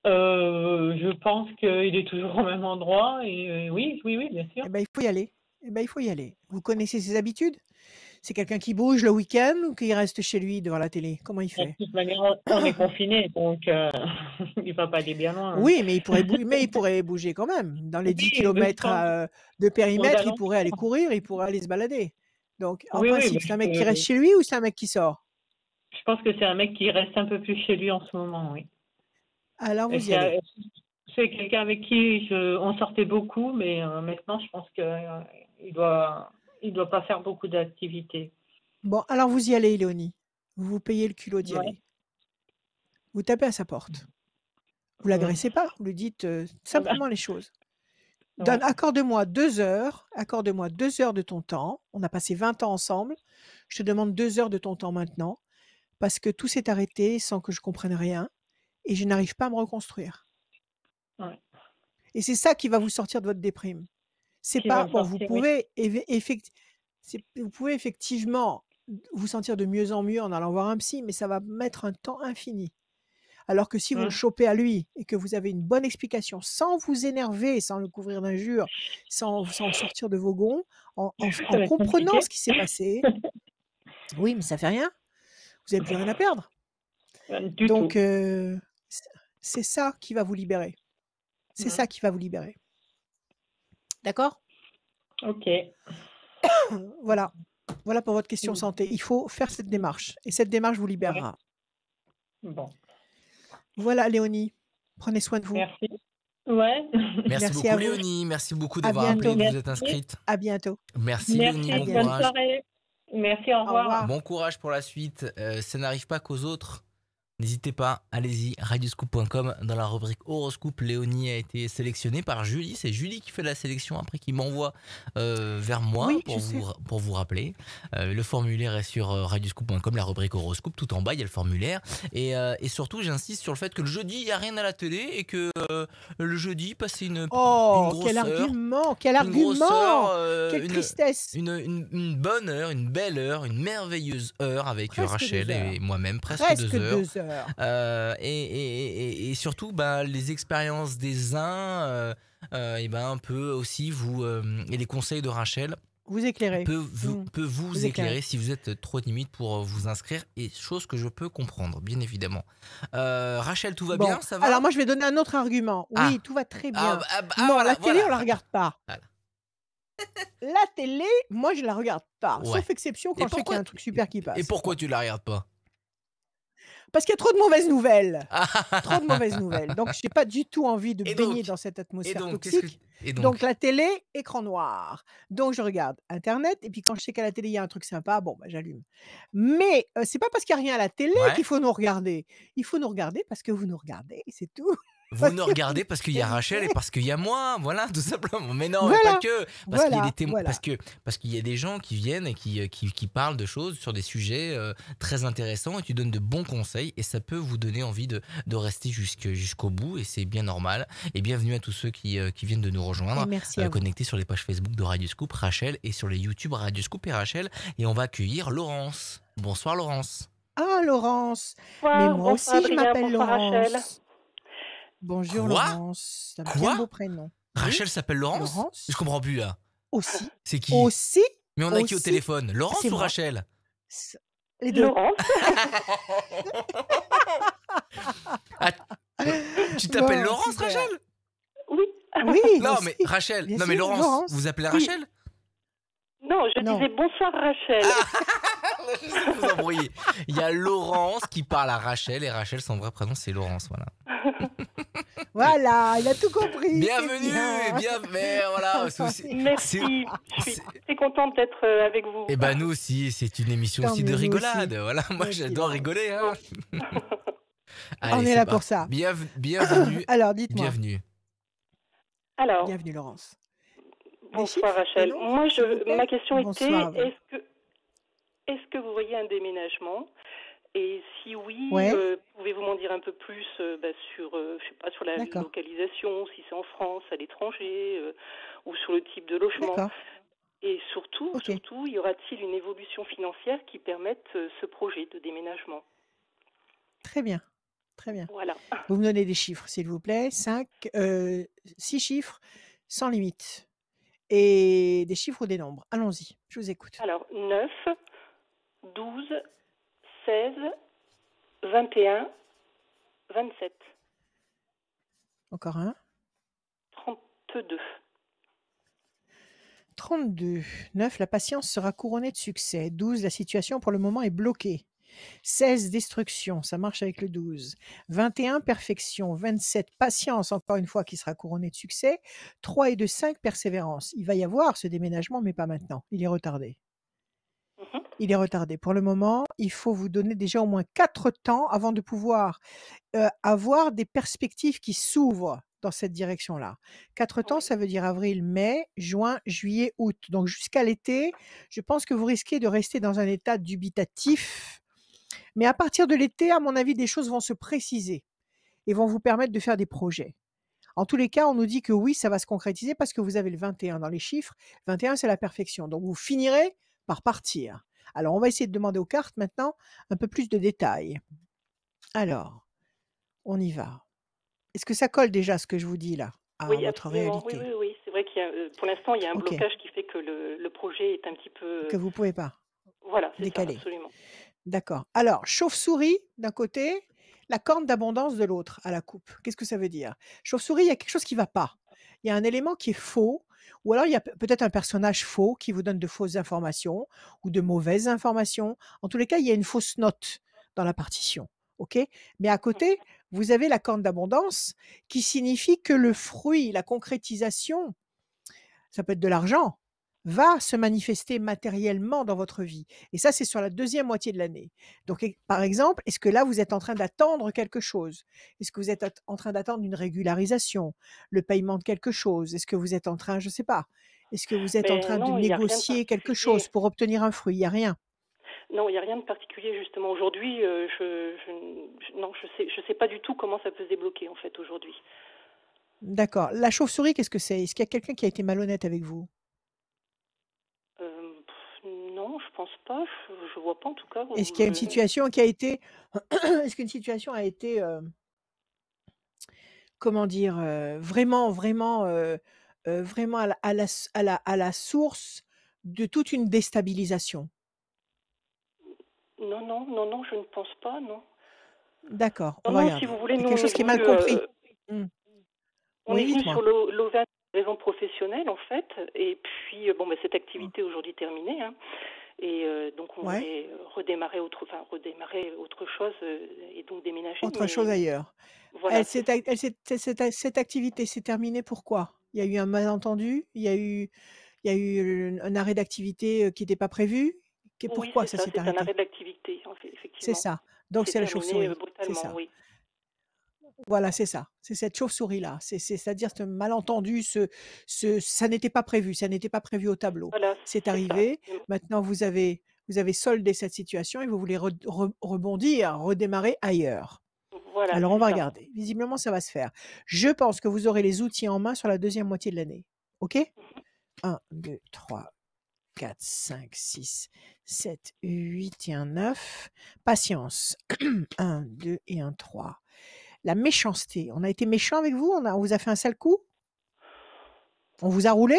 Euh, je pense qu'il est toujours au même endroit et euh, oui, oui, oui, bien sûr. Eh ben, il faut y aller. Eh ben, il faut y aller. Vous connaissez ses habitudes? C'est quelqu'un qui bouge le week-end ou qui reste chez lui devant la télé? Comment il De fait? toute manière, on est confiné, donc euh, [LAUGHS] il va pas aller bien loin. Oui, mais il pourrait bouger, mais il pourrait bouger quand même. Dans les 10 Oui, km de périmètre, il pourrait aller courir, il pourrait aller se balader. Donc, en Oui, principe, c'est un mec qui reste chez lui ou c'est un mec qui sort? Je pense que c'est un mec qui reste un peu plus chez lui en ce moment, oui. Alors, vous y allez. c'est quelqu'un avec qui je, on sortait beaucoup, mais euh, maintenant je pense que euh, il doit, il doit pas faire beaucoup d'activités. Bon, alors vous y allez, Léonie. Vous vous payez le culot d'y Ouais. aller. Vous tapez à sa porte. Vous Ouais. l'agressez pas, vous lui dites euh, simplement les choses. Donne, accorde-moi deux heures, accorde-moi deux heures de ton temps. On a passé 20 ans ensemble. Je te demande deux heures de ton temps maintenant parce que tout s'est arrêté sans que je comprenne rien et je n'arrive pas à me reconstruire. Ouais. Et c'est ça qui va vous sortir de votre déprime. C'est pas bon. Vous sortir, pouvez vous effectivement vous sentir de mieux en mieux en allant voir un psy, mais ça va mettre un temps infini. Alors que si vous le chopez à lui et que vous avez une bonne explication, sans vous énerver, sans le couvrir d'injures, sans, sans sortir de vos gonds, en, [LAUGHS] comprenant compliqué. ce qui s'est passé, [LAUGHS] oui, mais ça fait rien. Vous n'avez plus rien à perdre. Du Donc, euh, c'est- ça qui va vous libérer. C'est Mhm. ça qui va vous libérer. D'accord? Ok. [COUGHS] Voilà. Voilà pour votre question Mm. santé. Il faut faire cette démarche. Et cette démarche vous libérera. Bon. Voilà, Léonie. Prenez soin de vous. Merci. Ouais. Merci, [LAUGHS] Merci à beaucoup, vous. Léonie. Merci beaucoup d'avoir appelé, de vous êtes inscrite. À bientôt. Merci, Merci. Léonie. Bon Bonne courage. soirée. Merci. Au revoir. revoir. Bon courage pour la suite. Euh, ça n'arrive pas qu'aux autres. N'hésitez pas, allez-y, radioscoop.com. Dans la rubrique horoscope, Léonie a été sélectionnée par Julie. C'est Julie qui fait la sélection après qui m'envoie euh, vers moi Oui, pour, vous, pour vous rappeler. Euh, le formulaire est sur euh, radioscoop.com, la rubrique horoscope. Tout en bas, il y a le formulaire. Et, euh, et surtout, j'insiste sur le fait que le jeudi, il n'y a rien à la télé et que le jeudi, passez une, Oh, une quel heure, argument Quel argument heure, Quelle une- tristesse une, une- bonne heure, une belle heure, une merveilleuse heure avec Presque Rachel et moi-même, presque, Presque deux heures. deux heures. Euh, et, et- et- et surtout, bah, les expériences des uns, euh, euh, et ben, peut aussi vous et les conseils de Rachel Vous éclairez. peut vous, peut vous Vous éclairer si vous êtes trop timide pour vous inscrire et chose que je peux comprendre, bien évidemment. Euh, Rachel, tout va Bon, bien, ça va? Alors moi, je vais donner un autre argument. Oui, Ah. tout va très Ah, bien. bah, ah, bah, ah, non, voilà, la télé, voilà. on la regarde pas. Voilà. [LAUGHS] La télé, moi, je la regarde pas. Ouais. Sauf exception quand je sais qu'il y a un truc super qui passe. Et pourquoi tu la regardes pas? Parce qu'il y a trop de mauvaises nouvelles. [LAUGHS] Trop de mauvaises nouvelles. Donc, je n'ai pas du tout envie de Et baigner donc dans cette Et atmosphère donc, toxique. que et Donc, donc, la télé, écran noir. Donc, je regarde Internet. Et puis, quand je sais qu'à la télé, il y a un truc sympa, bon, bah, j'allume. Mais euh, c'est pas parce qu'il n'y a rien à la télé Ouais. qu'il faut nous regarder. Il faut nous regarder parce que vous nous regardez, c'est tout. Vous nous regardez parce qu'il y a Rachel et parce qu'il y a moi, voilà, tout simplement. Mais non, mais Voilà. pas que. Parce qu'il y a des témoins, voilà. parce que parce qu'il y a des gens qui viennent et qui, euh, qui, qui parlent de choses sur des sujets euh, très intéressants et tu donnes de bons conseils et ça peut vous donner envie de, de rester jusqu'au bout et c'est bien normal. Et bienvenue à tous ceux qui, euh, qui viennent de nous rejoindre. Merci euh, connectés sur les pages Facebook de Radio Scoop, Rachel et sur les YouTube Radio Scoop et Rachel et on va accueillir Laurence. Bonsoir Laurence. Ah, Laurence. Bonsoir, Mais moi aussi, je m'appelle Rachel. Bonjour Quoi Laurence. C'est un Quoi bien beau prénom. Oui, Rachel s'appelle Laurence Laurence. Je comprends plus là. Aussi. C'est qui Aussi. Mais on a qui au téléphone? Laurence ou moi. Rachel? Les deux. Laurence, Tu t'appelles Bon, Laurence. Rachel? Oui. Oui. Non, aussi. mais Rachel, bien non, mais Laurence, Laurence. vous appelez Oui. Rachel? Non, je Non. disais bonsoir Rachel. [LAUGHS] Je sais que vous embrouillez. Il y a Laurence qui parle à Rachel et Rachel, son vrai prénom, c'est Laurence. Voilà. [LAUGHS] Voilà, il a tout compris. Bienvenue, bien. bien, mais voilà. [LAUGHS] c'est aussi- Merci, je suis très contente d'être euh, avec vous. Et ben nous aussi, c'est une émission Tant aussi de rigolade. aussi. Voilà, moi j'adore rigoler. hein. On est là pour ça. Bienve- bienvenue, [COUGHS] Alors, dites-moi. bienvenue. Alors, Bienvenue, Laurence. Bonsoir Rachel. Moi, je, ma question Bonsoir. était est-ce que, vous voyez un déménagement? Et si oui, Ouais. euh, pouvez-vous m'en dire un peu plus euh, bah, sur, euh, je sais pas, sur la localisation, si c'est en France, à l'étranger, ou sur le type de logement? Et surtout, surtout, y aura-t-il une évolution financière qui permette ce projet de déménagement? Très bien. Très bien. Voilà. Vous me donnez des chiffres, s'il vous plaît. 5, 6 chiffres, sans limite. Et des chiffres ou des nombres. Allons-y, je vous écoute. Alors, 9, 12, 16, 21, 27, Encore un. 32. 32. 9. La patience sera couronnée de succès. 12. La situation pour le moment est bloquée. 16. Destruction. Ça marche avec le 12. 21. Perfection. 27. Patience, encore une fois, qui sera couronnée de succès. 3 et 2. 5. Persévérance. Il va y avoir ce déménagement, mais pas maintenant. Il est retardé. Mhm. Il est retardé. Pour le moment, il faut vous donner déjà au moins 4 temps avant de pouvoir euh, avoir des perspectives qui s'ouvrent dans cette direction-là. 4 temps, ça veut dire avril, mai, juin, juillet, août. Donc jusqu'à l'été, je pense que vous risquez de rester dans un état dubitatif. Mais à partir de l'été, à mon avis, des choses vont se préciser et vont vous permettre de faire des projets. En tous les cas, on nous dit que oui, ça va se concrétiser parce que vous avez le 21 dans les chiffres. 21, c'est la perfection. Donc vous finirez par partir. Alors, on va essayer de demander aux cartes maintenant un peu plus de détails. Alors, on y va. Est-ce que ça colle déjà ce que je vous dis là à Oui, votre absolument. Oui, réalité? oui, oui. C'est vrai qu'il y a, euh, pour l'instant, il y a un blocage qui fait que le, le projet est un petit peu. Que vous pouvez pas Voilà, c'est ça, absolument. D'accord. Alors, chauve-souris d'un côté, la corne d'abondance de l'autre à la coupe. Qu'est-ce que ça veut dire? Chauve-souris, il y a quelque chose qui va pas. Il y a un élément qui est faux, ou alors il y a pe- peut-être un personnage faux qui vous donne de fausses informations ou de mauvaises informations. En tous les cas, il y a une fausse note dans la partition. OK? Mais à côté, vous avez la corne d'abondance qui signifie que le fruit, la concrétisation, ça peut être de l'argent, va se manifester matériellement dans votre vie. Et ça, c'est sur la deuxième moitié de l'année. Donc, par exemple, est-ce que là, vous êtes en train d'attendre quelque chose? Est-ce que vous êtes en train d'attendre une régularisation, le paiement de quelque chose? Est-ce que vous êtes en train, je ne sais pas, est-ce que vous êtes en train non, de négocier quelque chose pour obtenir un fruit? Il n'y a rien. Non, il n'y a rien de particulier justement aujourd'hui. euh, je, je, je- non, je sais, je sais pas du tout comment ça peut se débloquer en fait aujourd'hui. D'accord. La chauve-souris, qu'est-ce que c'est? Est-ce qu'il y a quelqu'un qui a été malhonnête avec vous Euh, pff, non, je pense pas. Je, je vois pas en tout cas. Est-ce qu'il y a une je- situation qui a été... [CLEARS THROAT] Est-ce qu'une situation a été... euh, comment dire, euh, vraiment, vraiment, euh, euh, vraiment à la, à la s- à la- à la source de toute une déstabilisation? Non, non, non, non, je ne pense pas, non. D'accord, on Non, si vous voulez, nous, quelque chose est qui est mal compris. euh, Hmm. on Oui, est venu sur l'O- l'Auvergne pour des raisons professionnelles en fait, et puis euh, bon, bah, cette activité aujourd'hui terminée, hein, et euh, donc on Ouais. voulait redémarrer autre, enfin redémarrer autre chose euh, et donc déménager. Autre chose ailleurs. voilà, Elle elle cette, activité s'est terminée pourquoi Il y a eu un malentendu Il y a eu, il y a eu un arrêt d'activité euh, qui n'était pas prévu? Oui, Pourquoi c'est ça ça, s'est c'est un arrêté? arrêt d'activité, en fait, C'est ça. Donc C'est la chauve-souris. C'est ça. oui. Voilà, c'est ça. C'est cette chauve-souris-là. C'est, c'est- c'est-à-dire ce malentendu, ce, ce, ça n'était pas prévu, ça n'était pas prévu au tableau. Voilà, C'est ça. arrivé. absolument. Maintenant, vous avez, vous avez soldé cette situation et vous voulez re- re- rebondir, redémarrer ailleurs. Voilà, Alors, on va ça. regarder. Visiblement, ça va se faire. Je pense que vous aurez les outils en main sur la deuxième moitié de l'année. OK? 1, 2, 3, 4, 5, 6, 7, 8 et un 9. Patience. [CLEARS THROAT] 1, 2 et un 3. La méchanceté. On a été méchant avec vous on, a, on vous a fait un sale coup? On vous a roulé?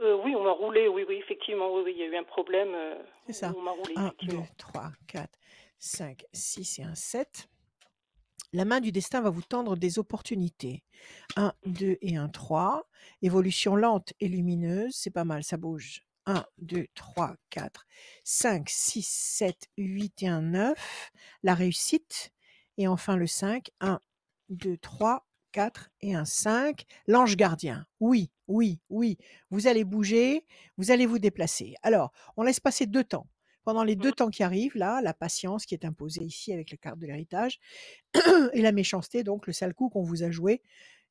Euh, oui, on m'a roulé, oui, oui, effectivement, oui, oui, il y a eu un problème. euh, C'est ça. On m'a roulé, 1, 2, effectivement. 3, 4, 5, 6 et un 7. La main du destin va vous tendre des opportunités. 1, 2 et un 3. Évolution lente et lumineuse, c'est pas mal, ça bouge. 1, 2, 3, 4, 5, 6, 7, 8 et un 9. La réussite? Et enfin le 5. 1, 2, 3, 4 et un 5. L'ange gardien. Oui, oui, oui. Vous allez bouger, vous allez vous déplacer. Alors, on laisse passer deux temps. Pendant les deux temps qui arrivent, là, la patience qui est imposée ici avec la carte de l'héritage et la méchanceté, donc le sale coup qu'on vous a joué,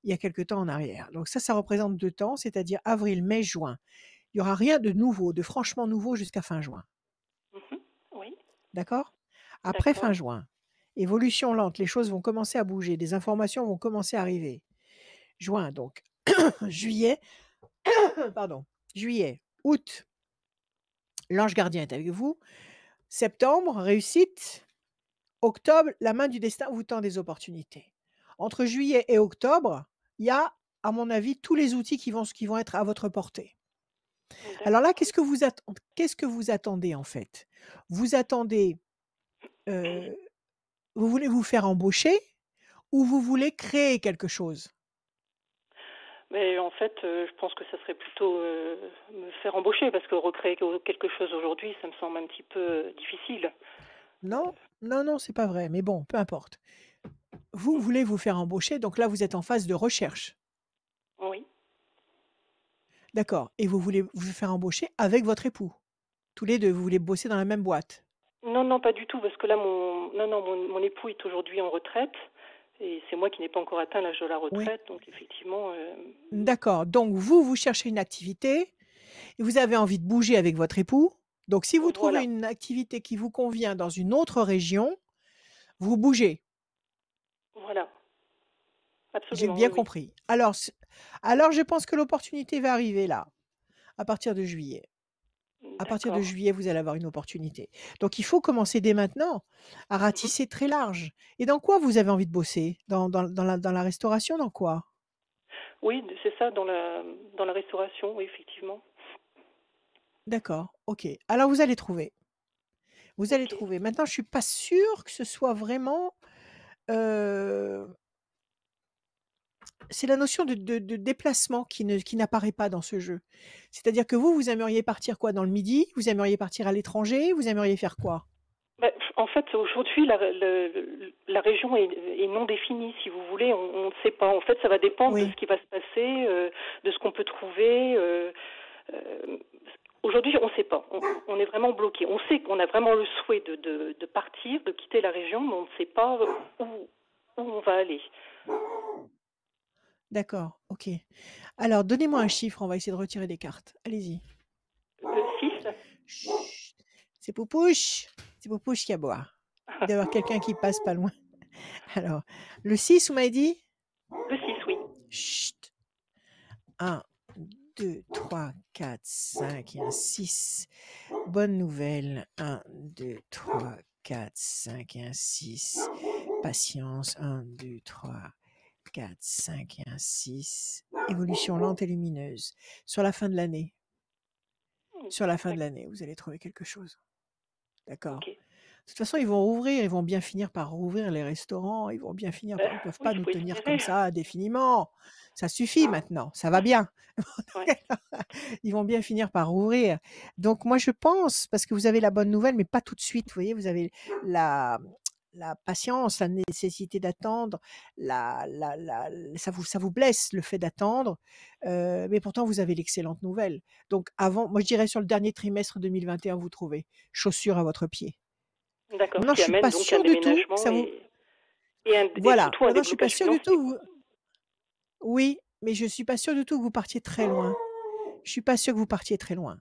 il y a quelque temps en arrière. Donc ça, ça représente deux temps, c'est-à-dire avril, mai, juin. Il n'y aura rien de nouveau, de franchement nouveau jusqu'à fin juin. Mhm. Oui, D'accord? Après fin juin, évolution lente, les choses vont commencer à bouger, des informations vont commencer à arriver. Juin, donc. [COUGHS] Juillet, [COUGHS] pardon. Juillet, août, l'ange gardien est avec vous. Septembre, réussite. Octobre, la main du destin vous tend des opportunités. Entre juillet et octobre, il y a, à mon avis, tous les outils qui vont, qui vont être à votre portée. Alors là, qu'est-ce que vous, atten- qu'est-ce que vous attendez en fait? Vous attendez, euh, vous voulez vous faire embaucher ou vous voulez créer quelque chose? Mais en fait, euh, je pense que ça serait plutôt euh, me faire embaucher parce que recréer quelque chose aujourd'hui, ça me semble un petit peu euh, difficile. Non, non, non, c'est pas vrai. Mais bon, peu importe. Vous voulez vous faire embaucher, donc là vous êtes en phase de recherche, Oui, d'accord Et vous voulez vous faire embaucher avec votre époux, tous les deux. Vous voulez bosser dans la même boîte? Non, non, pas du tout parce que là, mon, non, non, mon, mon époux est aujourd'hui en retraite et c'est moi qui n'ai pas encore atteint l'âge de la Oui. retraite, donc effectivement, euh, D'accord. Donc vous, vous cherchez une activité et vous avez envie de bouger avec votre époux. Donc si vous trouvez une activité qui vous convient dans une autre région, vous bougez. voilà, J'ai bien oui, oui. compris. Alors, alors je pense que l'opportunité va arriver là, à partir de juillet. À partir de D'accord. juillet, vous allez avoir une opportunité. Donc il faut commencer dès maintenant à Mhm. ratisser très large. Et dans quoi vous avez envie de bosser? Dans, dans, dans la, dans la restauration, dans quoi? Oui, c'est ça, dans la, dans la restauration, oui, effectivement. D'accord, ok. Alors vous allez trouver. Vous allez Ok. trouver. Maintenant, je suis pas sûre que ce soit vraiment. euh, c'est la notion de, de- de déplacement qui ne, qui n'apparaît pas dans ce jeu. C'est-à-dire que vous, vous aimeriez partir quoi dans le midi? Vous aimeriez partir à l'étranger? Vous aimeriez faire quoi? Bah, en fait, aujourd'hui, la, région est, est non définie, si vous voulez. On ne sait pas. En fait, ça va dépendre de ce qui va se passer, euh, de ce qu'on peut trouver. euh, euh, aujourd'hui, on ne sait pas. On, on est vraiment bloqué. On sait qu'on a vraiment le souhait de, de, de partir, de quitter la région, mais on ne sait pas où, où on va aller. D'accord, ok. Alors, donnez-moi un chiffre, on va essayer de retirer des cartes. Allez-y. Le 6 Chut. C'est Poupouche. C'est Poupouche qui a boire. Il doit y avoir quelqu'un qui passe pas loin. [LAUGHS] Alors, le 6, vous m'avez dit? Le 6, oui. Chut. 1, 2, 3, 4, 5 et un 6. Bonne nouvelle. 1, 2, 3, 4, 5 et un 6. Patience. 1, 2, 3, 4, 5 et un 6. Évolution lente et lumineuse. Sur la fin de l'année. Sur la fin de l'année, vous allez trouver quelque chose. D'accord? De toute façon, ils vont rouvrir, ils vont bien finir par rouvrir les restaurants, ils vont bien finir par... Ils ne peuvent oui, pas nous tenir espérer. comme ça indéfiniment. Ça suffit maintenant, ça va bien. [LAUGHS] Ouais. Ils vont bien finir par rouvrir. Donc moi, je pense, parce que vous avez la bonne nouvelle, mais pas tout de suite, vous voyez, vous avez la, la patience, la nécessité d'attendre, la, la, la, ça, vous, ça vous blesse le fait d'attendre, euh, mais pourtant vous avez l'excellente nouvelle. Donc avant, moi je dirais sur le dernier trimestre 2021, vous trouvez chaussures à votre pied. D'accord. Ce je suis pas sûre du tout ça vous... et, un, Voilà. Maintenant, je suis pas sûre du tout. vous- Oui, mais je suis pas sûre du tout que vous partiez très loin. Je suis pas sûre que vous partiez très loin.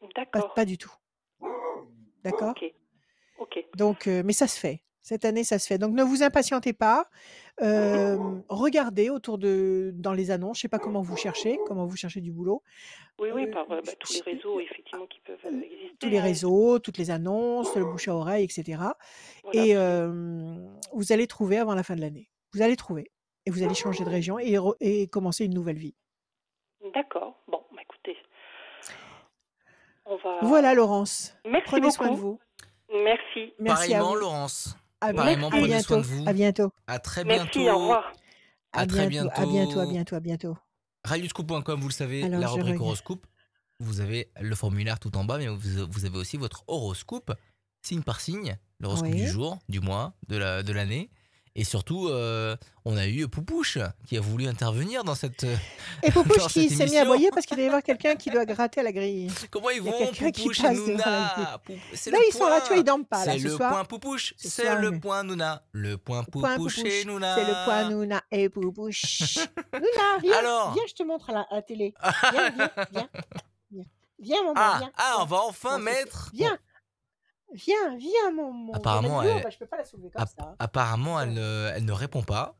Pas, D'accord. pas du tout. D'accord? Ok. Ok. Donc, euh, mais ça se fait. Cette année, ça se fait. Donc, ne vous impatientez pas. Euh, [LAUGHS] regardez autour de dans les annonces. Je sais pas comment vous cherchez, comment vous cherchez du boulot. Oui, oui, Euh, par euh, bah, tous les réseaux effectivement qui peuvent euh, exister. tous les hein. réseaux, toutes les annonces, le bouche à oreille, etc. Voilà. Et euh, vous allez trouver avant la fin de l'année. Vous allez trouver. Et vous allez changer de région et, commencer une nouvelle vie. D'accord. Bon, bah, écoutez, on va. Voilà, Laurence. Merci Prenez soin de beaucoup. vous. Merci. Merci à Pareillement, vous. Laurence. À, Pareillement, à prenez bientôt. soin de vous. À bientôt. À très Merci. bientôt. Au revoir. À, À très bientôt. À bientôt. À bientôt. bientôt. À bientôt. Radioscoop.com, vous le savez, Alors, la rubrique horoscope. Vous avez le formulaire tout en bas, mais vous, vous avez aussi votre horoscope, signe par signe, l'horoscope Oui. du jour, du mois, de la- de l'année. Et surtout, euh, on a eu Poupouche qui a voulu intervenir dans cette. euh, [LAUGHS] Et Poupouche qui s'est mis à aboyer parce qu'il doit y avoir quelqu'un qui doit gratter à la grille. Comment ils vont, Poupouche et Nouna Là, le ils sont là, tu vois, ils dorment pas, là, C'est ce le soir. point Poupouche, Ce c'est le point Nouna. Le point Poupouche et Nouna. C'est le point Nouna et Poupouche. [LAUGHS] Nouna, viens, Alors viens, je te montre à la, à la télé. [LAUGHS] Viens, viens, viens. Viens, maman, Ah, viens. ah, on va enfin mettre. Viens, viens, viens, mon. mon Apparemment, elle- bah, je peux pas la soulever comme App- ça. apparemment, elle, ne- elle ne répond pas.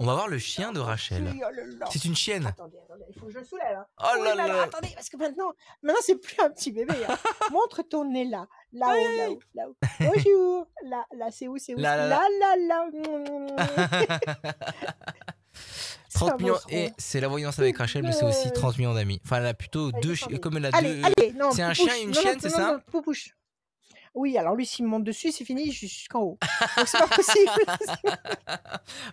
On va voir le chien de Rachel. Oh. C'est une chienne. Attendez, attendez, il faut que je le soulève. hein. Oh Oui, là là, attendez, parce que maintenant, maintenant c'est plus un petit bébé. hein. [LAUGHS] Montre ton nez là, là-haut, là-haut, là-haut. Bonjour, là, là, c'est où, c'est où? [LAUGHS] Là, là, là, là. là, [LAUGHS] 30 un millions, et c'est la voyance avec Rachel, mais c'est aussi 30 millions d'amis. Enfin, elle a plutôt deux comme elle a deux. c'est un chien et une chienne, c'est ça. Oui, alors lui, s'il monte dessus, c'est fini jusqu'en haut. Donc c'est pas possible. [LAUGHS]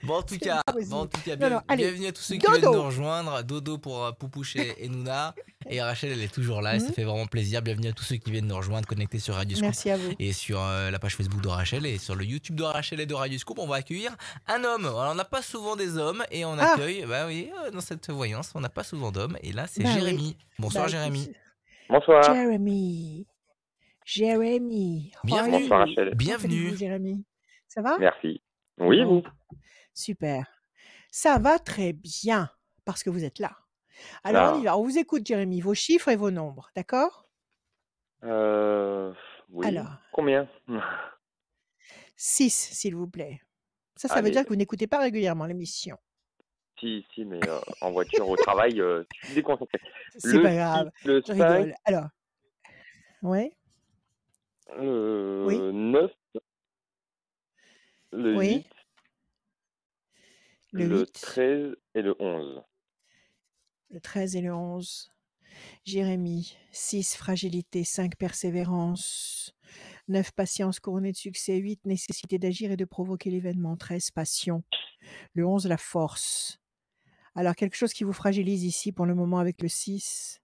Bon, en [LAUGHS] tout cas, pas bon, en possible. tout cas Non, bien- non, allez. bienvenue à tous ceux qui viennent Dodo. nous rejoindre. Dodo pour euh, Poupouche [LAUGHS] et, et Nouna. Et Rachel, elle est toujours là et ça Mhm. fait vraiment plaisir. Bienvenue à tous ceux qui viennent nous rejoindre, connectés sur Radio Scoop. Merci à vous. Et sur euh, la page Facebook de Rachel et sur le YouTube de Rachel et de Radio Scoop, on va accueillir un homme. Alors, on n'a pas souvent des hommes et on Ah. accueille, bah oui, euh, dans cette voyance, on n'a pas souvent d'hommes. Et là, c'est Bah oui. Jérémy. Bonsoir, Bah, Jérémy. Bonsoir. Jeremy. Jeremy. how are Bienvenue. Bonsoir Rachel. Bienvenue. Jérémy Ça va? Merci. Oui, vous? Super. Ça va très bien parce que vous êtes là. Alors, on y va. On vous écoute, Jérémy, vos chiffres et vos nombres, d'accord? Euh, Oui. Alors. Combien? [LAUGHS] 6, s'il vous plaît. Ça, ça veut dire que vous n'écoutez pas régulièrement l'émission. Si, si, mais euh, en voiture au travail, euh, je suis déconcentré. C'est pas grave. 6, le Je 5, rigole. Alors. Ouais. Le Oui. 9, le Oui. 8, Le le 8. 13 et le 11. Le 13 et le 11. Jérémie, 6 fragilité, 5 persévérance, 9 patience couronnée de succès, 8 nécessité d'agir et de provoquer l'événement, 13 passion, le 11 la force. Alors quelque chose qui vous fragilise ici pour le moment avec le 6,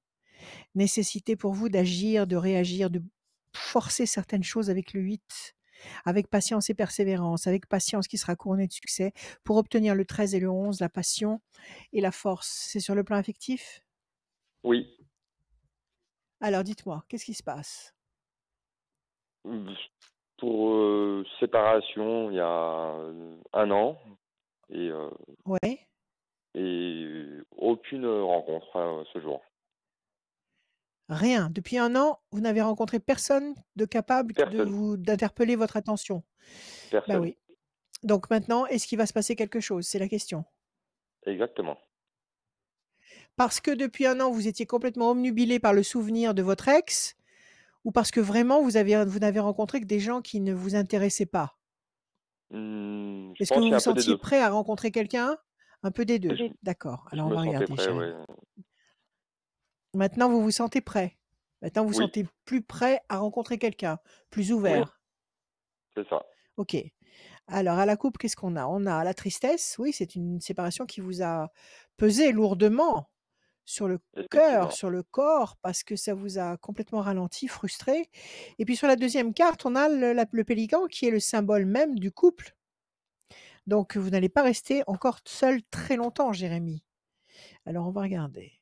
nécessité pour vous d'agir, de réagir, de forcer certaines choses avec le 8, avec patience et persévérance, avec patience qui sera couronnée de succès, pour obtenir le 13 et le 11, la passion et la force. C'est sur le plan affectif? Oui. Alors dites-moi, qu'est-ce qui se passe? Pour euh, séparation, il y a euh, un an. Et, euh, Ouais. et aucune rencontre euh, ce jour. Rien. Depuis un an, vous n'avez rencontré personne de capable de Personne. vous d'interpeller votre attention. Bah Personne. oui. Donc maintenant, est-ce qu'il va se passer quelque chose? C'est la question. Exactement. Parce que depuis un an, vous étiez complètement omnubilé par le souvenir de votre ex, ou parce que vraiment vous avez vous n'avez rencontré que des gens qui ne vous intéressaient pas? Je Est-ce que pense vous qu'il y a vous un peu des sentiez prêt à rencontrer quelqu'un? Un peu des deux. Je- D'accord. Je Alors on me va sentais regarder. prêt, Jérémy. ouais. Maintenant, vous vous sentez prêt. Maintenant, vous vous sentez plus prêt à rencontrer quelqu'un, plus ouvert. C'est ça. Ok. Alors, à la coupe, qu'est-ce qu'on a? On a la tristesse. Oui, c'est une séparation qui vous a pesé lourdement sur le cœur, sur le corps, parce que ça vous a complètement ralenti, frustré. Et puis sur la deuxième carte, on a le, la- le pélican qui est le symbole même du couple. Donc, vous n'allez pas rester encore seul très longtemps, Jérémy. Alors, on va regarder.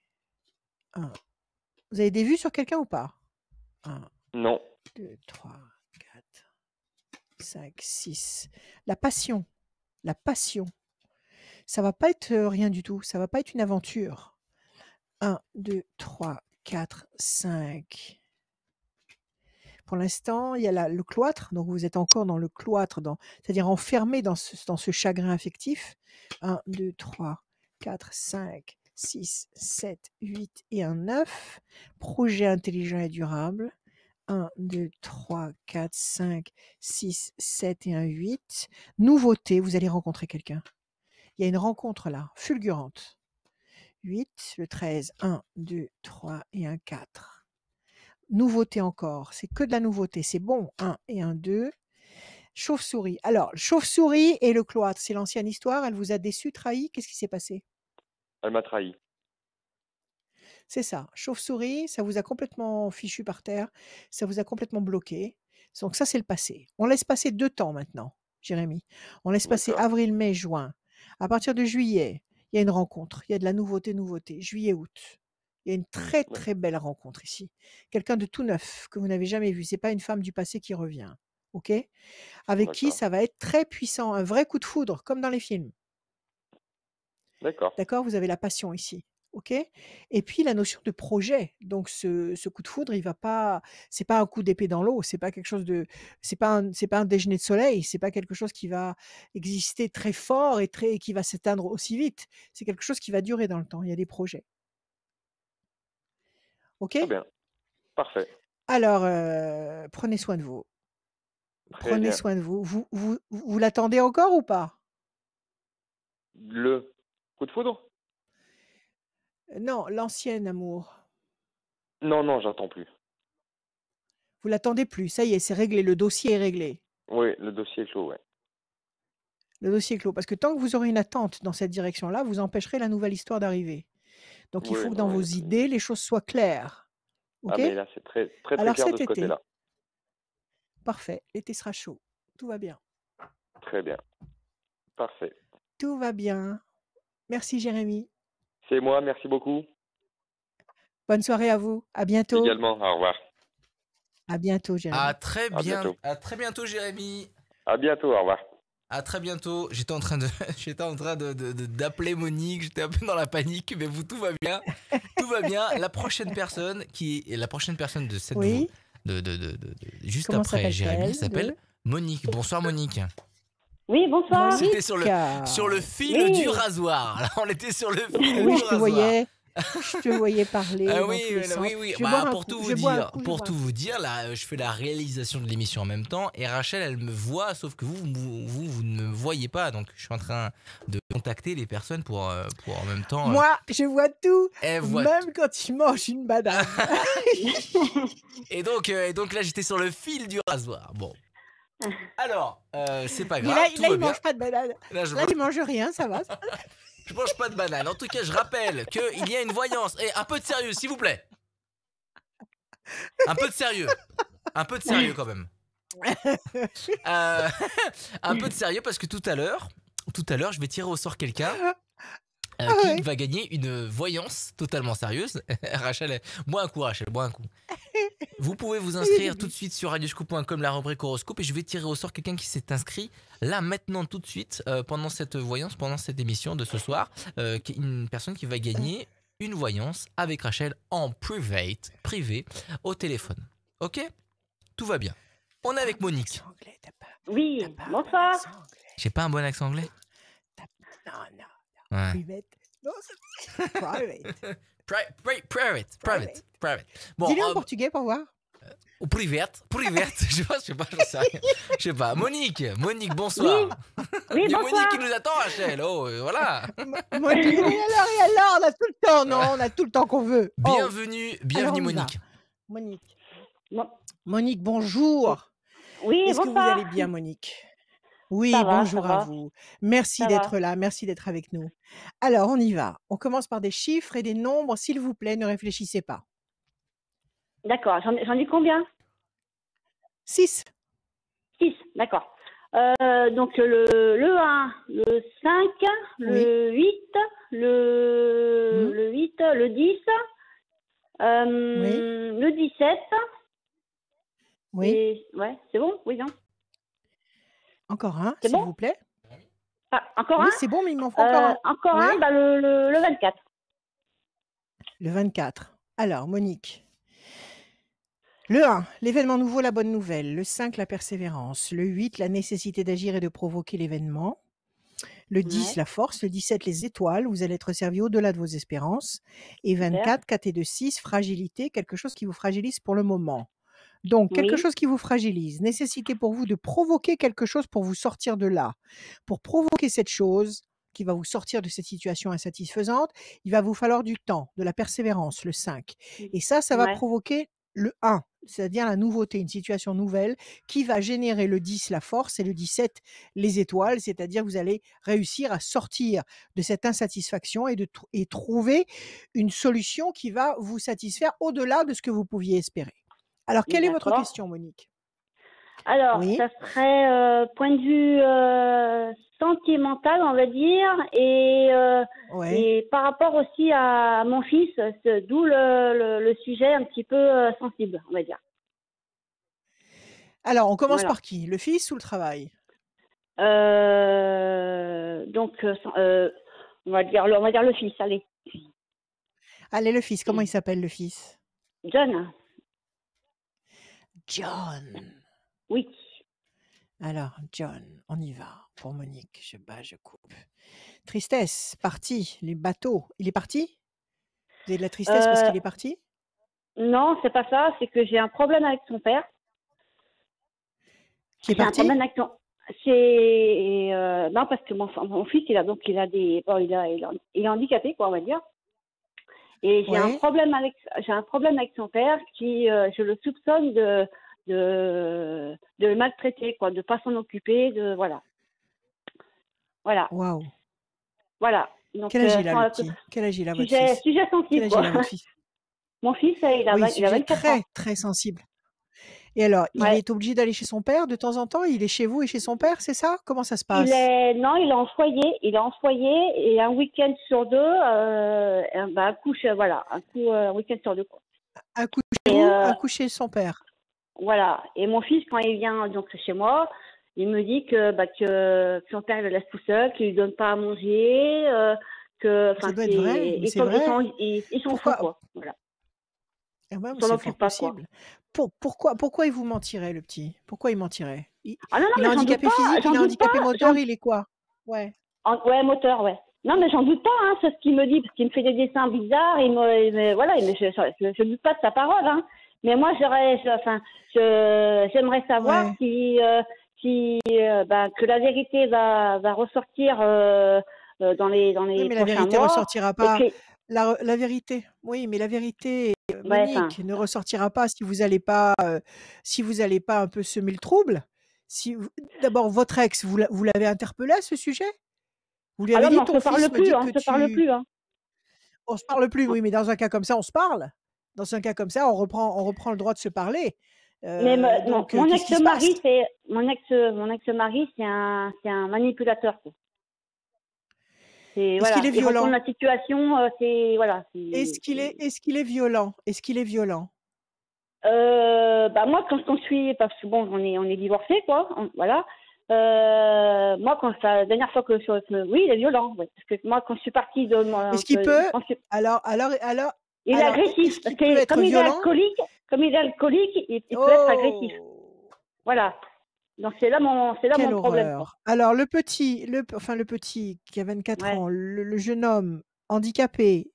Vous avez des vues sur quelqu'un ou pas? Un, Non. 2, 3, 4, 5, 6. La passion. La passion. Ça va pas être euh, rien du tout. Ça va pas être une aventure. 1, 2, 3, 4, 5. Pour l'instant, il y a la- le cloître. Donc, vous êtes encore dans le cloître, dans, c'est-à-dire enfermé dans ce, dans ce chagrin affectif. 1, 2, 3, 4, 5, 6, 7, 8 et un 9. Projet intelligent et durable. 1, 2, 3, 4, 5, 6, 7 et un 8. Nouveauté, vous allez rencontrer quelqu'un. Il y a une rencontre là, fulgurante. 8, le 13, 1, 2, 3 et un 4. Nouveauté encore, c'est que de la nouveauté, c'est bon. 1 et un 2. Chauve-souris. Alors, chauve-souris et le cloître, c'est l'ancienne histoire, elle vous a déçu, trahi, qu'est-ce qui s'est passé? Elle m'a trahi. C'est ça. Chauve-souris, ça vous a complètement fichu par terre, ça vous a complètement bloqué. Donc ça, c'est le passé. On laisse passer deux temps maintenant, Jérémy. On laisse passer avril, mai, juin. À partir de juillet, il y a une rencontre. Il y a de la nouveauté, nouveauté. Juillet, août. Il y a une très, Ouais. très belle rencontre ici. Quelqu'un de tout neuf que vous n'avez jamais vu. C'est pas une femme du passé qui revient. OK? Avec qui ça va être très puissant. Un vrai coup de foudre, comme dans les films. D'accord. D'accord Vous avez la passion ici. OK? Et puis la notion de projet. Donc ce, ce coup de foudre, il va pas c'est pas un coup d'épée dans l'eau, c'est pas quelque chose de c'est pas un, c'est pas un déjeuner de soleil, c'est pas quelque chose qui va exister très fort et très qui va s'éteindre aussi vite. C'est quelque chose qui va durer dans le temps, il y a des projets. OK? Très bien. Parfait. Alors euh, prenez soin de vous. Très Prenez bien. soin de vous. Vous vous, vous l'attendez encore ou pas? Le coup de foudre? Non, l'ancien amour. Non, non, j'attends plus. Vous l'attendez plus, ça y est, c'est réglé, le dossier est réglé. Oui, le dossier est clos, ouais. Le dossier est clos. Parce que tant que vous aurez une attente dans cette direction-là, vous empêcherez la nouvelle histoire d'arriver. Donc il Oui, faut que dans vos idées, les choses soient claires. Ah, OK mais là, c'est très, très, très Alors clair de cet ce été, côté-là. parfait, l'été sera chaud. Tout va bien. Très bien. Parfait. Tout va bien. Merci Jérémy. C'est moi, merci beaucoup. Bonne soirée à vous. À bientôt. Également, au revoir. À bientôt Jérémy. À très À bien. bientôt. À très bientôt, Jérémy. À bientôt, au revoir. À très bientôt. J'étais en train de, [LAUGHS] j'étais en train de, de- de- d'appeler Monique. J'étais un peu dans la panique, mais vous, tout va bien. Tout va bien. La prochaine personne qui est la prochaine personne de cette Oui. de, de, de, de- de- juste Comment après Jérémy s'appelle De- Monique. Bonsoir Monique. Oui, bonsoir. C'était sur le sur le fil Oui. du rasoir. Là, [LAUGHS] on était sur le fil Oui, du je te rasoir. voyais. [LAUGHS] Je te voyais parler. Ah oui, oui, oui, Bah, pour coup, tout vous dire, pour tout vous dire, là, je fais la réalisation de l'émission en même temps et Rachel, elle me voit, sauf que vous, vous, vous, vous ne me voyez pas, donc je suis en train de contacter les personnes pour, euh, pour en même temps. euh, Moi, je vois tout, même quand il mange une banane. [LAUGHS] Et donc, euh, et donc là, j'étais sur le fil du rasoir. Bon. [LAUGHS] Alors, euh, c'est pas Mais grave, là, tout là, va il bien. mange pas de banane. Là, je Là, mange, il mange rien, ça va. [LAUGHS] je mange pas de banane. En tout cas, je rappelle qu'il y a une voyance. Et un peu de sérieux, s'il vous plaît. Un peu de sérieux. Un peu de sérieux quand même. Euh, [LAUGHS] un peu de sérieux parce que tout à l'heure, tout à l'heure, je vais tirer au sort quelqu'un euh, Ah qui va gagner une voyance totalement sérieuse. [LAUGHS] Rachel, bois un coup, Rachel, bois un coup. [LAUGHS] Vous pouvez vous inscrire tout de suite sur radioscoop.com, la rubrique horoscope, et je vais tirer au sort quelqu'un qui s'est inscrit là, maintenant, tout de suite, euh, pendant cette voyance, pendant cette émission de ce soir. euh, une personne qui va gagner une voyance avec Rachel en private, privé, au téléphone. Ok? Tout va bien. On est avec Monique. T'as pas- Oui, bonsoir. J'ai pas un bon accent anglais? Ouais. private. Non, c'est private. [LAUGHS] Pri- pri- private, private, private. Bon, Dis-le en euh, portugais pour voir. Ou private, private, [LAUGHS] je sais pas, je sais pas, j'en sais rien. Je sais pas. Monique, Monique, bonsoir. Oui, bonsoir. Monique qui nous attend, Rachel. Oh, euh, voilà. Je dis, et alors, et alors, on a tout le temps, non, on a tout le temps qu'on veut. Oh, Bienvenue, bienvenue. Monique. Monique. Monique, bonjour. Oui, Est-ce que vous allez bien, Monique? Oui, Ça va, bonjour à va. vous. Merci Ça d'être là, merci d'être avec nous. Alors, on y va. On commence par des chiffres et des nombres, s'il vous plaît, ne réfléchissez pas. D'accord, j'en ai- j'en ai combien? 6, 6, d'accord. Euh, donc le, le 1, le 5, le 8, le, Mhm. le 8, le 10, euh, le 17. oui. Et, ouais, c'est bon? Oui, non? Encore un, s'il bon vous plaît. ah, Encore Oui, un c'est bon, mais il m'en faut encore Euh, un. Encore un, bah, le, le, le 24. Le 24. Alors, Monique. Le 1, l'événement nouveau, la bonne nouvelle. Le 5, la persévérance. Le 8, la nécessité d'agir et de provoquer l'événement. Le 10, Ouais. la force. Le 17, les étoiles. Vous allez être servi au-delà de vos espérances. Et 24, 4 et 2, 6, fragilité, quelque chose qui vous fragilise pour le moment. Donc, quelque Oui. chose qui vous fragilise. Nécessité pour vous de provoquer quelque chose pour vous sortir de là. Pour provoquer cette chose qui va vous sortir de cette situation insatisfaisante, il va vous falloir du temps, de la persévérance, le 5. Et ça, ça va Ouais. provoquer le 1, c'est-à-dire la nouveauté, une situation nouvelle qui va générer le 10, la force, et le 17, les étoiles, c'est-à-dire que vous allez réussir à sortir de cette insatisfaction et, de tr- et trouver une solution qui va vous satisfaire au-delà de ce que vous pouviez espérer. Alors, quelle est votre question, Monique? Alors, Oui. ça serait euh, point de vue euh, sentimental, on va dire, et, euh, Ouais. et par rapport aussi à mon fils, d'où le, le, le sujet un petit peu sensible, on va dire. Alors, on commence Voilà. par qui? Le fils ou le travail? Donc, sans- on va dire, le- on va dire le fils, allez. Allez, le fils, comment il s'appelle le fils? John, John. oui. Alors, John, on y va. Pour Monique, je bats, je coupe. Tristesse, parti. Les bateaux. Il est parti? Vous avez de la tristesse parce Euh, qu'il est parti? Non, c'est pas ça, c'est que j'ai un problème avec son père. Qui est J'ai un parti? problème avec son. C'est euh, non parce que mon, mon fils il a donc il a des bon, il a il, a- il est handicapé quoi on va dire et j'ai un problème avec j'ai un problème avec son père qui euh, je le soupçonne de de de le maltraiter quoi de pas s'en occuper de voilà. Voilà. Waouh. voilà. Donc Quel âge euh, il a, sans- le petit? Quel âge il a, votre sujet fils? sujet Quel sensible âge il a, votre fils? [LAUGHS] Mon fils euh, il a Oui, vingt- il a sujet 24 très, ans. très sensible. Et alors, il est obligé d'aller chez son père de temps en temps Il est chez vous et chez son père, c'est ça? Comment ça se passe? Il est non, il est en foyer, il est en foyer et un week-end sur deux, euh, un, bah, un coup, voilà, un coup, euh, un week-end sur deux. Quoi. Un coup chez vous, euh, un coup chez son père. Voilà. Et mon fils, quand il vient donc chez moi, il me dit que bah, que, que son père le laisse tout seul, qu'il lui donne pas à manger, euh, que Ça doit être vrai, ils sont- vrai. ils sont- ils- ils Pourquoi? foutent quoi. Voilà. Ah ouais, c'est pas quoi. Pour- pourquoi, pourquoi il vous mentirait, le petit? Pourquoi il mentirait? Il, Ah non non il est mais handicapé physique, il est handicapé pas, moteur, il est quoi? Ouais. En- ouais, moteur, ouais. Non, mais j'en doute pas, hein, c'est ce qu'il me dit, parce qu'il me fait des dessins bizarres, il me, voilà, il me- je, je, je doute pas de sa parole, hein. Mais moi, j'aurais, enfin, j'aimerais savoir Ouais. si, euh, si, euh, bah, que la vérité va, va ressortir euh, dans les, dans les Oui, mais la vérité mois. ressortira pas. puis, La, la vérité, oui, mais la vérité, ouais, enfin, Monique, ne ressortira pas si vous allez pas, euh, si vous allez pas un peu semer le trouble. Si d'abord votre ex, vous l'a- vous l'avez interpellé à ce sujet? Vous lui ah avez non, dit mais on ton se parle fils plus, dit hein, que on se parle tu, plus, hein. on se parle plus. Oui, mais dans un cas comme ça, on se parle. Dans un cas comme ça, on reprend, on reprend le droit de se parler. Mais me- Euh, mon, donc, euh, mon qu'est-ce qui se passe? ex-mari, c'est mon ex, mon ex-mari, c'est un, c'est un manipulateur. quoi. C'est Est-ce voilà, qu'il est violent la situation, euh, c'est voilà. c'est- Est-ce qu'il est, est-ce qu'il est violent? Est-ce qu'il est violent? Euh, bah moi quand, je suis parce que bon on est on est divorcés quoi on- voilà euh, moi quand ça, la dernière fois que je oui il est violent ouais, parce que moi quand je suis partie de Est-ce qu'il peut suis- Alors, alors, alors, il est alors, agressif parce que comme il est alcoolique comme il est alcoolique il, il peut être agressif. Oh. Voilà donc c'est là mon c'est là Quelle mon problème horreur. Alors, le petit, le, enfin, le petit qui a 24 ouais. ans, le, le jeune homme handicapé,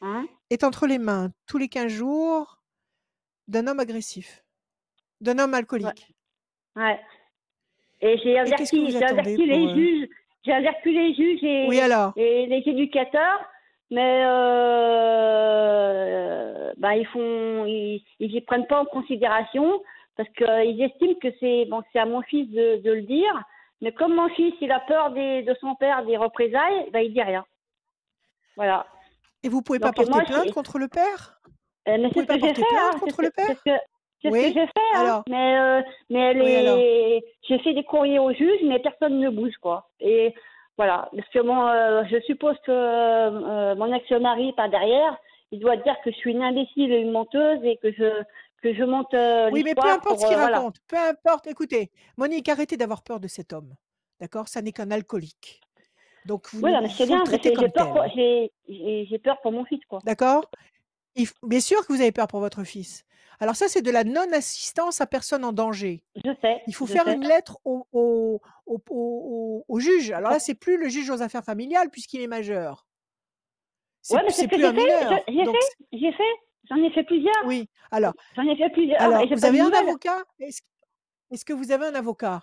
hein? est entre les mains tous les 15 jours d'un homme agressif, d'un homme alcoolique. ouais. Et j'ai averti j'ai averti les euh, juges j'ai averti les juges Oui, et, alors. et les éducateurs mais euh, bah, ils font ils, ils y prennent pas en considération parce qu'ils estiment que c'est bon c'est à mon fils de, de le dire mais comme mon fils il a peur des, de son père des représailles bah il dit rien. Voilà. Et vous pouvez pas donc moi porter plainte contre le père? Euh, mais Vous c'est pouvez ce pas que j'ai porter fait hein, plainte contre le que c'est père? ce que c'est ce que Oui. j'ai fait hein. Alors, mais euh, mais oui, j'ai fait des courriers au juge mais personne ne bouge quoi. Et voilà. Parce que bon euh, je suppose que euh, mon ex-mari par derrière. Il doit dire que je suis une imbécile et une menteuse et que je que je monte euh, Oui, mais peu importe pour ce qu'il euh, voilà raconte, peu importe. Écoutez, Monique, arrêtez d'avoir peur de cet homme. D'accord? Ça n'est qu'un alcoolique. Donc, vous, voilà mais c'est bien j'ai peur pour peur pour mon fils quoi D'accord? Bien sûr que vous avez peur pour votre fils. Alors ça, c'est de la non-assistance à personne en danger. je sais Il faut faire sais une lettre au, au, au, au- juge. Alors là, c'est plus le juge aux affaires familiales puisqu'il est majeur. ouais C'est mais c'est c'est ce que plus j'ai un fait mineur. J'ai fait j'ai fait j'en ai fait plusieurs. Oui. Alors, j'en ai fait plusieurs alors et vous avez un avocat? Est-ce que vous avez un avocat?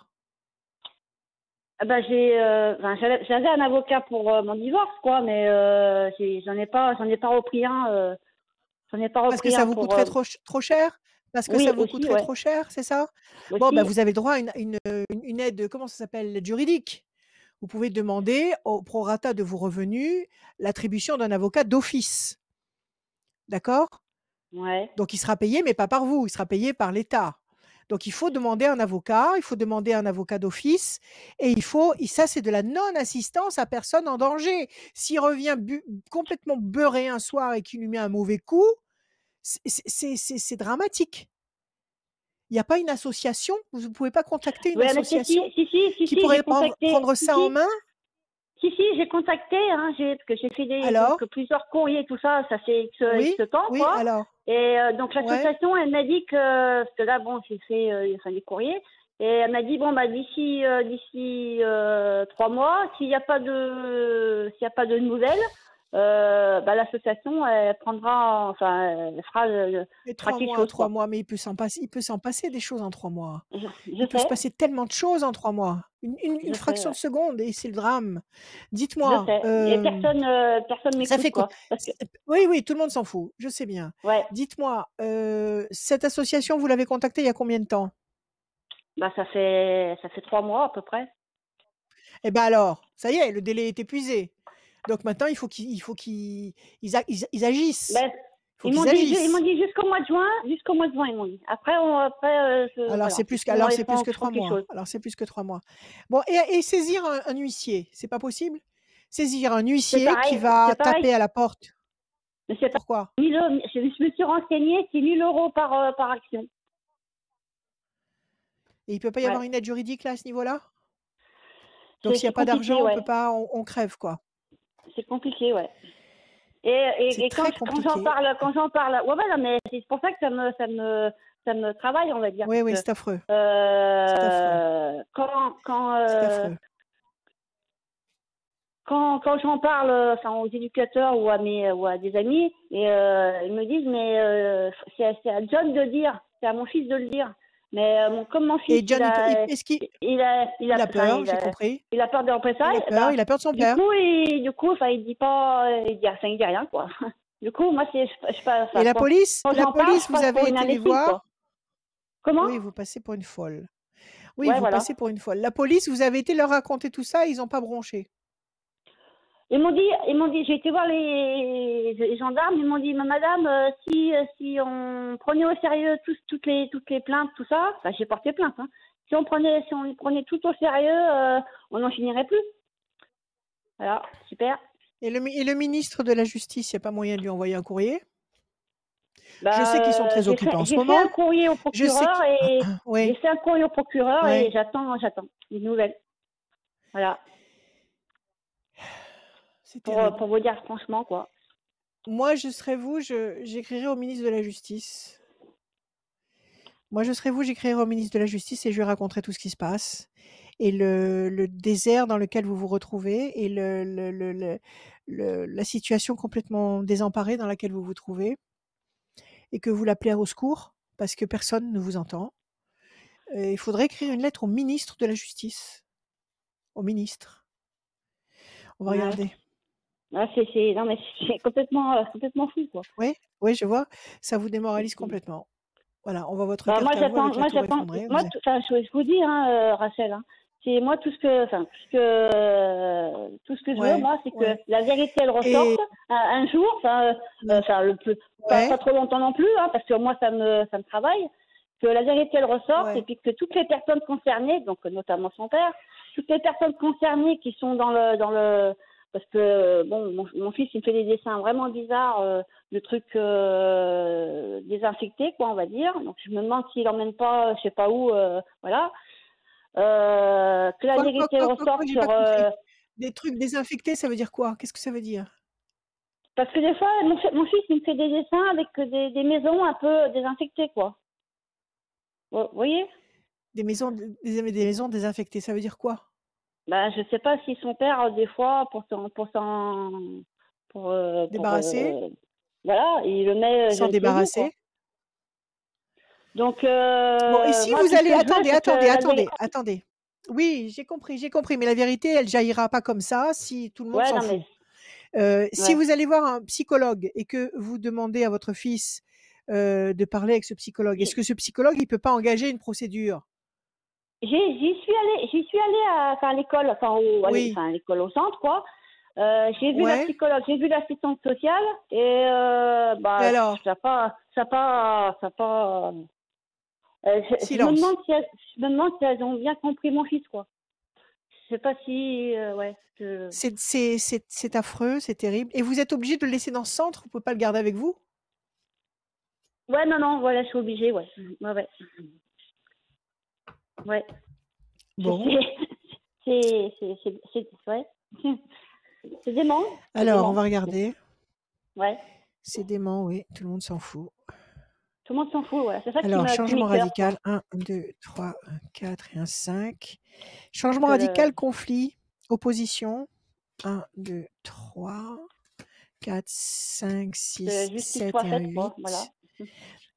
Ah bah j'ai euh, enfin, j'avais un avocat pour euh, mon divorce quoi mais euh, j'en ai pas j'en ai pas repris un j'en ai pas Parce que repris ça vous pour coûterait trop, trop cher? Parce que oui ça vous aussi coûterait ouais. trop cher, c'est ça? Bon, aussi. vous avez le droit à une, une, une- une aide, comment ça s'appelle? Juridique. Vous pouvez demander au prorata de vos revenus l'attribution d'un avocat d'office. D'accord? Ouais Donc il sera payé, mais pas par vous, il sera payé par l'État. Donc il faut demander un avocat, il faut demander un avocat d'office et il faut et ça c'est de la non-assistance à personne en danger. S'il revient bu- complètement beurré un soir et qu'il lui met un mauvais coup, c'est dramatique. Il n'y a pas une association, vous ne pouvez pas contacter une Ouais, association si, si, si, qui pourrait prendre, ça en main? Si, si, j'ai contacté, hein, j'ai, parce que j'ai fait des, Alors donc, plusieurs courriers, tout ça, ça fait X, Oui, X temps, oui, quoi. alors Et euh, donc Ouais. l'association, elle m'a dit que, parce que là, bon, j'ai fait euh, enfin, des courriers, et elle m'a dit, bon, bah, d'ici euh, d'ici euh, trois mois, s'il n'y a pas de s'il y a pas de nouvelles, euh, bah, l'association, elle prendra, enfin, elle fera, le- Mais trois mois, chose, trois mois, mais il peut s'en passer, il peut s'en passer des choses en trois mois. Je, je Il peut se passer tellement de choses en trois mois. Une, une- une je sais, fraction de seconde et c'est le drame. Dites-moi, euh, personne, euh, personne ça fait quoi? quoi. Parce que, Oui, oui, tout le monde s'en fout. Je sais bien. ouais, Dites-moi, euh, cette association, vous l'avez contactée il y a combien de temps? Bah, ça fait, ça fait trois mois à peu près. Eh ben alors, ça y est, le délai est épuisé. Donc maintenant, il faut qu'ils, il faut qu'ils, ils, a- ils- ils agissent. Ben, faut Ils m'ont dit, jusqu'au mois de juin, jusqu'au mois de juin, ils m'ont dit. Après, on, après, euh, je- Alors voilà, c'est plus que, ils alors m'ont c'est plus que ils trois mois. chose. Alors c'est plus que trois mois. Bon, et, et saisir un, un huissier, c'est pas possible? Saisir un huissier qui va taper à la porte. Mais c'est Pourquoi? 1000 euros. Je me suis renseignée, c'est 1000 euros par, euh, par action. Et il peut pas y Ouais. avoir une aide juridique là à ce niveau-là? Donc s'il n'y a pas d'argent, on peut pas, on, on crève quoi. C'est compliqué, ouais. Et, et, quand, j'en parle, quand j'en parle, ouais, non, mais c'est pour ça que ça me, ça me, ça me travaille, on va dire. Oui, oui, parce c'est affreux. euh, quand, quand, euh, affreux. quand, quand j'en parle euh, enfin, aux éducateurs ou à, mes, ou à des amis, et, euh, ils me disent, mais euh, c'est c'est à John de le dire, c'est à mon fils de le dire. Mais euh, mon- comme mon fils, Et John, il, il, a, il- qu'il il, a, il, il a, peur il J'ai compris. il a peur des Il représailles. a peur, bah, il a peur de son du père. coup, il, du coup, enfin, il dit pas, il dit, enfin, il dit rien, quoi. [LAUGHS] Du coup, moi, c'est, je, enfin, Et la police, la police, vous avez été les voir. Comment? Oui, vous passez pour une folle. Oui, vous passez pour une folle. La police, vous avez été leur raconter tout ça, ils n'ont pas bronché. Ils m'ont dit, ils m'ont dit, j'ai été voir les, les gendarmes, ils m'ont dit, madame, euh, si, euh, si on prenait au sérieux tous, toutes les, toutes les plaintes, tout ça, enfin, j'ai porté plainte, hein. Si on prenait, si on prenait tout au sérieux, euh, on n'en finirait plus. Voilà, super. Et le, et le ministre de la Justice, il n'y a pas moyen de lui envoyer un courrier? Bah, Je sais qu'ils sont très occupés fait- en ce J'ai fait moment. un courrier au procureur et j'ai Oui, fait un courrier au procureur Ouais. et j'attends, j'attends des nouvelles. Voilà, pour, terrible. pour vous dire franchement, quoi. Moi, je serais vous, je- j'écrirais au ministre de la Justice. Moi, je serais vous, j'écrirais au ministre de la Justice et je lui raconterais tout ce qui se passe et le, le désert dans lequel vous vous retrouvez et le, le- le- le- le- la situation complètement désemparée dans laquelle vous vous trouvez et que vous l'appelez au secours parce que personne ne vous entend. Euh, il faudrait écrire une lettre au ministre de la Justice. Au ministre. On va Ouais. regarder. Ah, c'est, c'est, non, mais c'est complètement, euh, complètement fou, quoi. Oui, oui, je vois. Ça vous démoralise complètement. Voilà, on voit votre Bah, carte moi, à vous j'attends, avec la moi, tour j'attends, effondrée. moi, tout- enfin, je, vous dis, hein, euh, Rachel, hein, c'est moi tout ce que, enfin, tout ce que, euh, tout ce que je Ouais, veux, moi, c'est que la vérité elle Et- ressorte un, un jour, enfin, euh, Ouais. enfin, le plus, pas, Ouais. pas trop longtemps non plus, hein, parce que moi, ça me, ça me travaille, que la vérité elle ressorte Ouais. et puis que toutes les personnes concernées, donc notamment son père, toutes les personnes concernées qui sont dans le, dans le, parce que bon, mon, mon fils il me fait des dessins vraiment bizarres, euh, de trucs euh, désinfectés, quoi, on va dire. Donc je me demande s'il emmène pas, je sais pas où, euh, voilà. Euh, que la vérité ressorte sur. euh, Des trucs désinfectés, ça veut dire quoi? Qu'est-ce que ça veut dire? Parce que des fois, mon, fi- mon fils il me fait des dessins avec des, des maisons un peu désinfectées, quoi. Vous voyez? Des maisons, des, des maisons désinfectées, ça veut dire quoi? Ben, je sais pas si son père, des fois, pour s'en, pour euh, pour, Débarrasser euh, voilà, il le met. euh, S'en débarrasser. Donc. Euh, Bon, et si moi, vous allez, veux, attendez, attendez, attendez, attendez. Oui, j'ai compris, j'ai compris, mais la vérité, elle jaillira pas comme ça si tout le monde s'en non, fout. mais. Si vous allez voir un psychologue et que vous demandez à votre fils de parler avec ce psychologue, est-ce que ce psychologue, il peut pas engager une procédure? J'y suis allée, j'y suis allée à, enfin, à l'école, enfin, au, Oui. enfin, à l'école au centre, quoi. Euh, j'ai vu la Ouais. psychologue, j'ai vu l'assistante sociale et euh, bah, Et alors ça pas, ça pas, ça pas. Euh, je, je me Silence. demande si elles, je me demande si elles ont bien compris mon fils, quoi. Je sais pas si, euh, ouais. je- C'est c'est- c'est- c'est affreux, c'est terrible. Et vous êtes obligé de le laisser dans ce centre Vous ne pouvez pas le garder avec vous? Ouais, non, non, voilà, je suis obligée, ouais. Ouais, ouais. Ouais. Bon. C'est, c'est, c'est, c'est, ouais. [LAUGHS] C'est dément. Alors, dément. on va regarder. Ouais. C'est dément, oui, tout le monde s'en fout. Tout le monde s'en fout, ouais. C'est ça Alors, qui changement radical, 1, 2, 3, 1, 4 et un 5. Changement le- radical, conflit, opposition. 1, 2, 3, 4, 5, Que 6, justice 7 soit et un faite, 8. quoi. Voilà.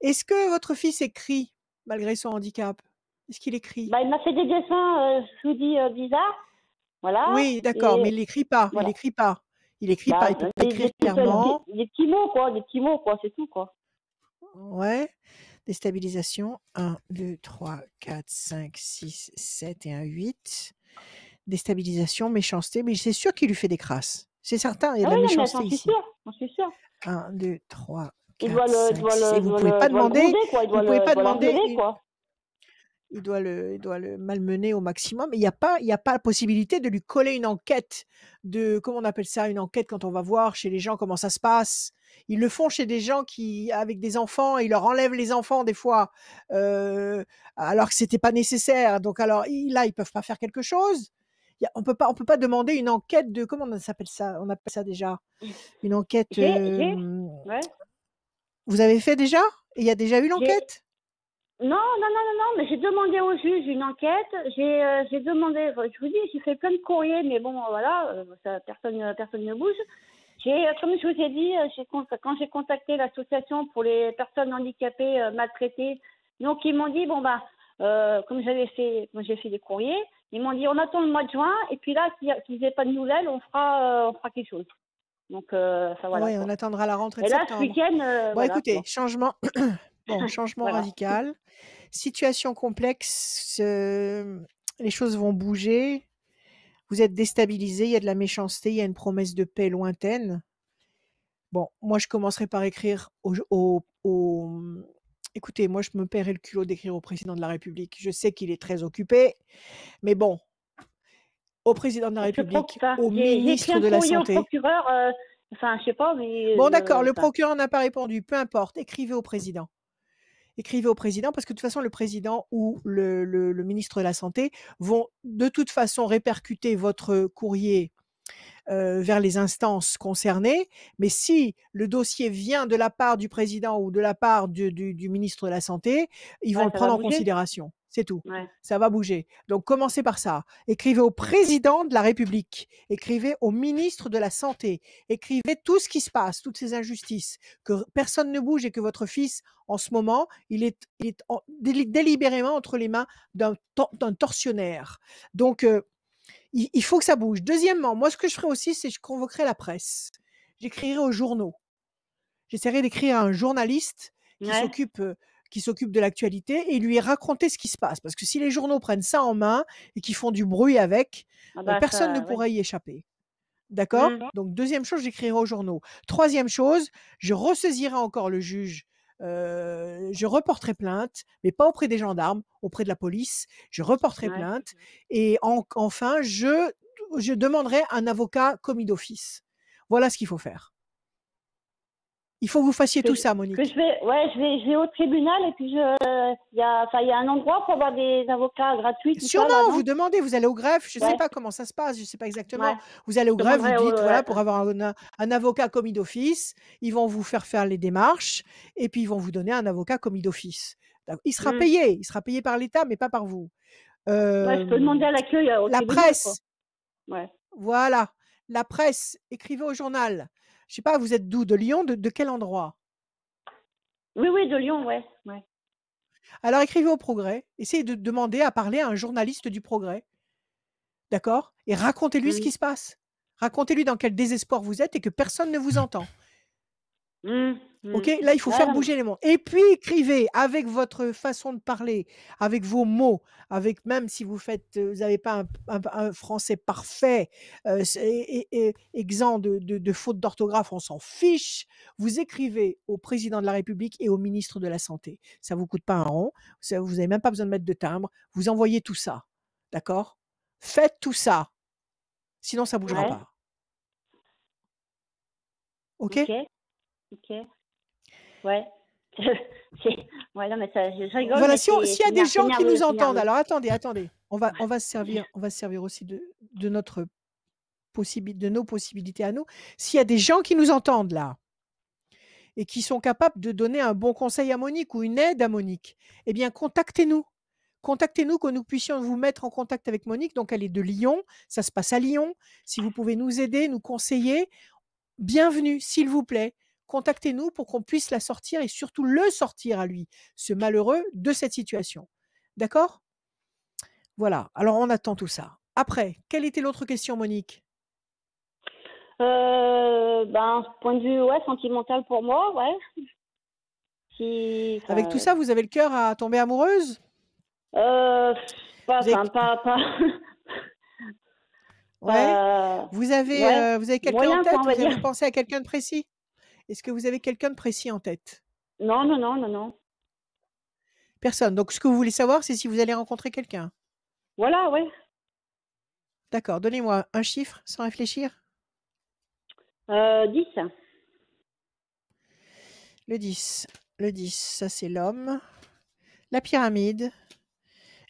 Est-ce que votre fils écrit malgré son handicap? Est-ce qu'il écrit? Bah, il m'a fait des dessins, euh, je vous dis, euh, bizarres. Voilà. Oui, d'accord, Et- mais il n'écrit pas. voilà. Il n'écrit pas. Il écrit Bah, pas. Il peut pas des, écrire clairement. des- des petits mots, quoi. Des petits mots, quoi. C'est tout, quoi. Ouais. Déstabilisation. 1, 2, 3, 4, 5, 6, 7 et un 8. Déstabilisation, méchanceté. Mais c'est sûr qu'il lui fait des crasses. C'est certain, il y a Ah de la oui, méchanceté ici. J'en suis sûre. 1, 2, 3, Il 4, doit le, 5, doit 6. le, Et vous doit pouvez le- pas demander. Vous doit pouvez pas demander. Il doit le, il doit le malmener au maximum. Il n'y a pas, il a pas la possibilité de lui coller une enquête de, comment on appelle ça, une enquête quand on va voir chez les gens comment ça se passe. Ils le font chez des gens qui, avec des enfants, ils leur enlèvent les enfants des fois, euh, alors que c'était pas nécessaire. Donc alors ils- là, ils peuvent pas faire quelque chose. Il y a- on peut pas, on peut pas demander une enquête de, comment on s'appelle ça On appelle ça déjà? Une enquête. Euh, ouais. vous avez fait déjà? Il y a déjà eu l'enquête? Non, non, non, non, non, mais j'ai demandé au juge une enquête. J'ai euh, j'ai demandé, enfin, je vous dis, j'ai fait plein de courriers, mais bon, voilà, euh, ça, personne, euh, personne ne bouge. J'ai, euh, comme je vous ai dit, euh, j'ai quand j'ai contacté l'association pour les personnes handicapées euh, maltraitées, donc ils m'ont dit, bon, bah, euh, comme j'avais fait, comme j'ai fait des courriers, ils m'ont dit, on attend le mois de juin, et puis là, si, vous n'avez pas de nouvelles, on fera, euh, on fera quelque chose. Donc, euh, ça voilà. Oui, on attendra la rentrée Et de là, ce week-end, euh, Bon, voilà, écoutez, changement, [CLEARS THROAT] bon, [LAUGHS] changement Voilà. radical, situation complexe, euh, les choses vont bouger, vous êtes déstabilisé, il y a de la méchanceté, il y a une promesse de paix lointaine. Bon, moi, je commencerai par écrire au, au- au- Écoutez, moi, je me paierai le culot d'écrire au président de la République. Je sais qu'il est très occupé, mais bon, au président de la République, au ministre de la Santé. procureur, euh, enfin, je sais pas, mais. Bon, euh, d'accord, le procureur n'a pas répondu, peu importe, écrivez au président. Écrivez au président parce que de toute façon, le président ou le, le- le ministre de la Santé vont de toute façon répercuter votre courrier euh, vers les instances concernées. Mais si le dossier vient de la part du président ou de la part du, du- du ministre de la Santé, ils vont Ouais, le prendre en considération. C'est tout. ouais. Ça va bouger. Donc commencez par ça. Écrivez au président de la République. Écrivez au ministre de la Santé. Écrivez tout ce qui se passe, toutes ces injustices, que personne ne bouge et que votre fils, en ce moment, il est, il est en- déli- délibérément entre les mains d'un tor- d'un tortionnaire. Donc, euh, il, il faut que ça bouge. Deuxièmement, moi, ce que je ferai aussi, c'est que je convoquerai la presse. J'écrirai aux journaux. J'essaierai d'écrire à un journaliste qui s'occupe euh, qui s'occupe de l'actualité et lui raconter ce qui se passe. Parce que si les journaux prennent ça en main et qu'ils font du bruit avec, Ah euh, bah, personne ça, ne ouais. pourra y échapper. D'accord? Mm. Donc, deuxième chose, j'écrirai aux journaux. Troisième chose, je ressaisirai encore le juge. euh, je reporterai plainte, mais pas auprès des gendarmes, auprès de la police. Je reporterai Ouais. plainte. Et en- enfin, je, je demanderai un avocat commis d'office. Voilà ce qu'il faut faire. Il faut que vous fassiez Que tout ça, Que Monique. je vais, ouais, je vais, je vais au tribunal et puis je, il y a, enfin, il y a un endroit pour avoir des avocats gratuits, ça, Sûrement, non vous demandez, vous allez au greffe, je ne sais pas comment ça se passe, je ne sais pas exactement. Ouais. Vous allez au greffe, vous dites, au- voilà, pour avoir un, un avocat commis d'office, ils vont vous faire faire les démarches et puis ils vont vous donner un avocat commis d'office. Il sera Mm. payé, il sera payé par l'État, mais pas par vous. Ouais, je peux demander à Euh, l'accueil euh, la tribunal, presse, voilà, la presse, écrivez au journal. Je sais pas, vous êtes d'où? De Lyon? De, de quel endroit? Oui, oui, de Lyon, ouais. ouais. Alors écrivez au Progrès, essayez de demander à parler à un journaliste du Progrès. D'accord? Et racontez-lui ce qui se passe. Racontez-lui dans quel désespoir vous êtes et que personne ne vous [LAUGHS] entend. Mmh, mmh. Ok, là il faut faire bouger les mots. Et puis écrivez avec votre façon de parler, avec vos mots, avec même si vous faites, euh, vous n'avez pas un, un- un français parfait, euh, et, exempt de, de- de fautes d'orthographe, on s'en fiche. Vous écrivez au président de la République et au ministre de la Santé. Ça vous coûte pas un rond. ça- vous n'avez même pas besoin de mettre de timbre. Vous envoyez tout ça, d'accord? Faites tout ça, sinon ça bougera Ouais. pas. Ok, Ok. Ok. Ouais. [LAUGHS] Ouais, non, mais ça, je rigole. Voilà, mais si c'est- s'il y a des gens qui nous entendent, alors attendez, attendez, on va, on va se servir, [LAUGHS] on va se servir aussi de, de notre de nos possibilités à nous. S'il y a des gens qui nous entendent là et qui sont capables de donner un bon conseil à Monique ou une aide à Monique, eh bien contactez-nous. Contactez-nous que nous puissions vous mettre en contact avec Monique. Donc elle est de Lyon, ça se passe à Lyon. Si vous pouvez nous aider, nous conseiller, bienvenue, s'il vous plaît. Contactez-nous pour qu'on puisse la sortir et surtout le sortir à lui, ce malheureux, de cette situation. D'accord? Voilà, alors on attend tout ça. Après, quelle était l'autre question, Monique? Euh, ben, point de vue, ouais, sentimental pour moi, ouais. Si, Avec tout ça, vous avez le cœur à tomber amoureuse? Euh, pas, Vous avez- enfin, pas, pas, Ouais. pas- Vous avez, ouais, euh, vous avez quelqu'un en tête? Vous avez pensé à quelqu'un de précis? Est-ce que vous avez quelqu'un de précis en tête? Non, non, non, non, non. Personne. Donc, ce que vous voulez savoir, c'est si vous allez rencontrer quelqu'un. Voilà, ouais. D'accord. Donnez-moi un chiffre sans réfléchir. Euh, 10. Le 10. Le 10, ça c'est l'homme. La pyramide.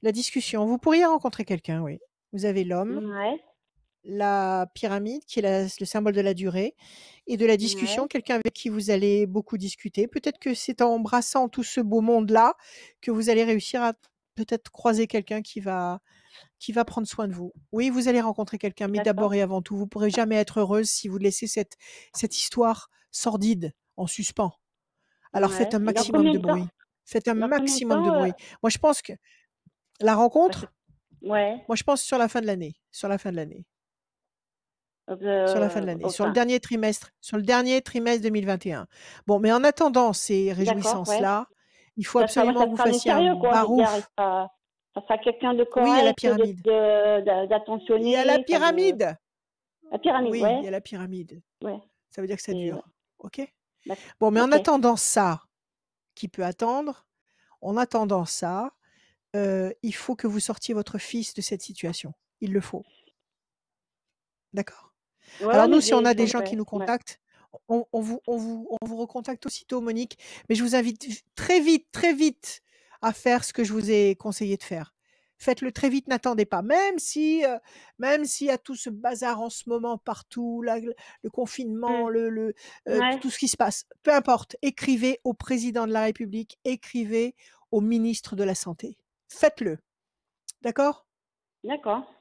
La discussion. Vous pourriez rencontrer quelqu'un, oui. Vous avez l'homme, Ouais. La pyramide, qui est la- le symbole de la durée, et de la discussion, Ouais. quelqu'un avec qui vous allez beaucoup discuter. Peut-être que c'est en embrassant tout ce beau monde-là que vous allez réussir à peut-être croiser quelqu'un qui va, qui va prendre soin de vous. Oui, vous allez rencontrer quelqu'un, mais d'abord et avant tout, vous pourrez jamais être heureuse si vous laissez cette, cette histoire sordide en suspens. Alors Ouais. faites un maximum de bruit. Faites un de maximum de temps, euh, bruit. Moi, je pense que la rencontre, Ouais. moi, je pense sur la fin de l'année. Sur la fin de l'année. Sur la fin de Euh, l'année. Sur le dernier trimestre. Sur le dernier trimestre 2021. Bon, mais en attendant ces ouais. réjouissances-là, il faut Ça absolument que vous fassiez un barouf. ça sera quelqu'un de Oui, il y a la correct, de- pyramide. Il y a la de- pyramide. La pyramide, Oui, ouais. il y a la pyramide. Ouais. Ça veut dire que ça dure. OK? Bon, mais en attendant ça, qui peut attendre, en attendant ça, euh, il faut que vous sortiez votre fils de cette situation. Il le faut. D'accord? Ouais, Alors nous, si on a des gens qui nous contactent, on, on vous, on, vous, on vous recontacte aussitôt, Monique. Mais je vous invite très vite, très vite à faire ce que je vous ai conseillé de faire. Faites-le très vite, n'attendez pas. Même si, euh, même s'il y a tout ce bazar en ce moment partout, le, confinement, Mm. le, le, euh, Ouais. tout ce qui se passe, peu importe. Écrivez au président de la République, écrivez au ministre de la Santé. Faites-le. D'accord? D'accord.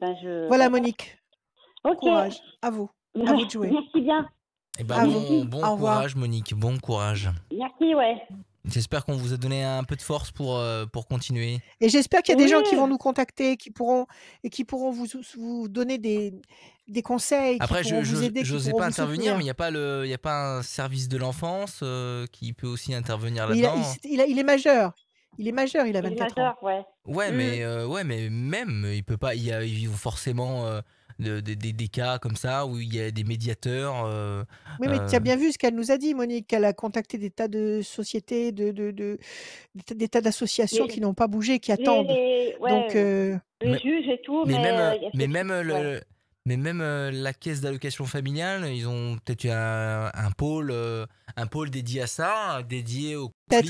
Ben, je... Voilà, Monique. Ok. Courage. À vous. À vous de [LAUGHS] jouer. Merci bien. Eh ben, À bon, vous. bon Au revoir. courage, Monique. Bon courage. Merci, ouais. J'espère qu'on vous a donné un peu de force pour, euh, pour continuer. Et j'espère qu'il y a des gens qui vont nous contacter, qui pourront et qui pourront vous, vous donner des, des conseils, Après, qui je pourront vous je- aider, qui j'osais pourront pas vous intervenir, soutenir. mais il n'y a, pas le- il y a pas un service de l'enfance euh, qui peut aussi intervenir Mais il, a- là-dedans. il- il a- il est majeur. Il est majeur, il a Il est 24 ans. majeur, ouais. Ouais, Mm. mais euh, ouais, mais même il peut pas. Il y a il forcément euh, de- de- des- des cas comme ça où il y a des médiateurs. euh, Oui, mais tu as euh, bien vu ce qu'elle nous a dit, Monique, qu'elle a contacté des tas de sociétés, de, de, de- des tas- des tas d'associations Les- qui n'ont pas bougé, qui Les, attendent. les, ouais, Donc, euh, les juges et tout, mais mais, même, euh, euh, mais euh, le, ouais. mais même euh, la caisse d'allocation familiale, ils ont peut-être eu un, un pôle, euh, un pôle dédié à ça, dédié au Peut-être.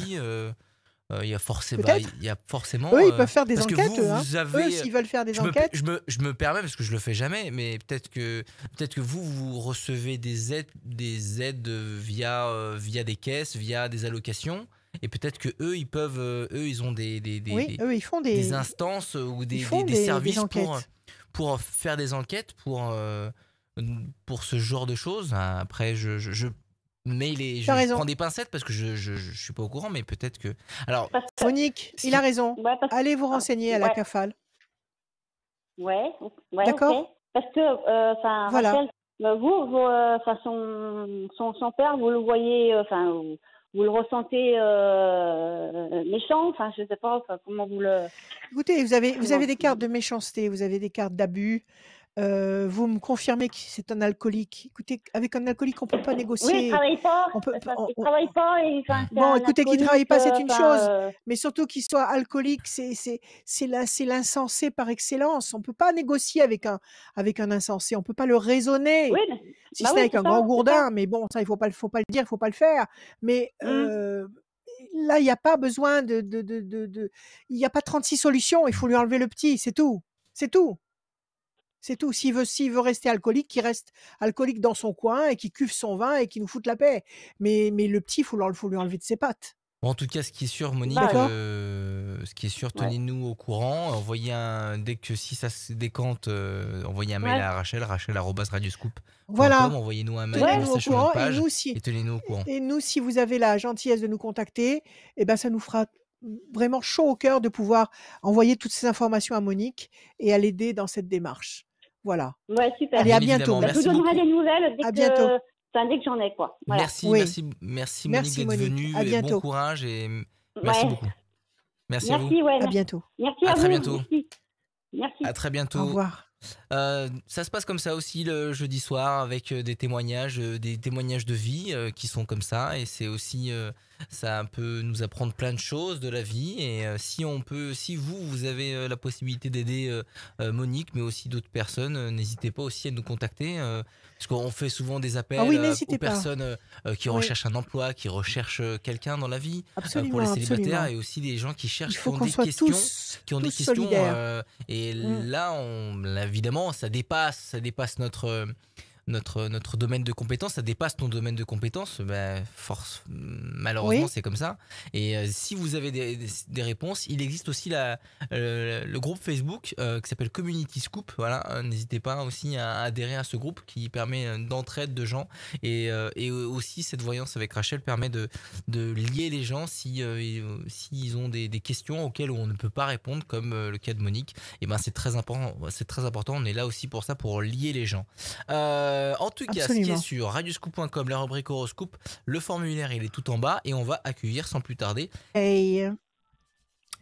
Euh, Il y a forcément, il y a forcément. eux, ils euh, peuvent faire des enquêtes, vous, eux, hein. vous Eux, avez, s'ils veulent faire des je me, enquêtes. je, me, je me permets parce que je le fais jamais, mais peut-être que peut-être que vous vous recevez des aides des aides via euh, via des caisses, via des allocations, et peut-être que eux ils peuvent eux ils ont des des, des, Oui, eux, ils font des des, instances ou des, des- services pour pour faire des enquêtes pour pour ce genre de choses. Après je je, je mets les je, raison. prends des pincettes parce que je, je je suis pas au courant, mais peut-être que alors Monique, il a raison. ouais, parce- Allez vous renseigner à la Ouais. CAFAL. Ouais, ouais, D'accord. Parce que, euh, enfin, Voilà. Rachel, Bah, vous, vous, euh, son, son, son père, vous le voyez, euh, enfin, vous, vous le ressentez euh, méchant, enfin, je sais pas, comment vous le. Écoutez, vous avez, vous avez des cartes de méchanceté, vous avez des cartes d'abus. Euh, vous me confirmez que c'est un alcoolique. Écoutez, avec un alcoolique, on peut pas Oui, il négocier. travaille pas. On peut, enfin, on- il on- travaille pas et enfin, Bon, écoutez, qu'il travaille alcoolique. pas, c'est euh, une chose. euh, Mais surtout qu'il soit alcoolique, c'est l'insensé par excellence. On peut pas négocier avec un avec un insensé. On peut pas le raisonner. oui, mais- Si bah c'est oui, avec un ça, grand gourdin, mais bon, ça il faut pas faut pas le dire, il faut pas le faire. Mais Mm. euh, là, il n'y a pas besoin de de de de, de- il n'y a pas 36 solutions. Il faut lui enlever le petit, c'est tout, c'est tout. C'est tout. S'il veut, s'il veut rester alcoolique, qu'il reste alcoolique dans son coin et qu'il cuve son vin et qu'il nous foute la paix. Mais, mais le petit, il faut, lui enlever de ses pattes. Bon, en tout cas, ce qui est sûr, Monique, euh, ce qui est sûr, Ouais. tenez-nous au courant. Envoyez un, dès que si ça se décante, euh, envoyez un mail Ouais. à Rachel, rachel@radioscoop.com. Voilà. Envoyez-nous un mail, Ouais. au notre courant. Et page nous, si, et tenez-nous au courant. et nous, si vous avez la gentillesse de nous contacter, eh ben, ça nous fera vraiment chaud au cœur de pouvoir envoyer toutes ces informations à Monique et à l'aider dans cette démarche. Voilà. Ouais, super. Allez, à Bien bientôt. Bah, je merci vous donnerai beaucoup. des nouvelles dès À que, bientôt. enfin, dès que j'en ai, quoi. Voilà. Merci, Oui. merci, merci Monique Merci, d'être venue À et bon bientôt. courage et merci Ouais. beaucoup. Merci, à vous. Ouais. À Merci, bientôt. merci À à, très bientôt. Merci. Merci. À très bientôt. Au revoir. Euh, ça se passe comme ça aussi le jeudi soir avec euh, des témoignages, euh, des témoignages de vie euh, qui sont comme ça et c'est aussi euh, ça peut nous apprendre plein de choses de la vie et euh, si on peut, si vous vous avez euh, la possibilité d'aider euh, Monique mais aussi d'autres personnes, n'hésitez pas aussi à nous contacter parce qu'on fait souvent des appels Ah oui, aux pas. personnes qui Oui. recherchent un emploi, qui recherchent quelqu'un dans la vie pour les célibataires absolument. et aussi des gens qui cherchent qui ont des questions tous, qui ont des questions et Mm. là on là, évidemment ça dépasse ça dépasse notre notre notre domaine de compétence ça dépasse ton domaine de compétence ben, force malheureusement Oui. c'est comme ça. Et euh, si vous avez des, des, des réponses il existe aussi la euh, le groupe Facebook euh, qui s'appelle Community Scoop voilà. N'hésitez pas aussi à adhérer à ce groupe qui permet d'entraide de gens. Et, et aussi cette voyance avec Rachel permet de de lier les gens si ils- s'ils ont des, des questions auxquelles on ne peut pas répondre comme le cas de Monique. Et ben c'est très important c'est très important. On est là aussi pour ça pour lier les gens. Euh, en tout cas ce qui Absolument. est sur radioscoop.com la rubrique horoscope le formulaire il est tout en bas et on va accueillir sans plus tarder Hey,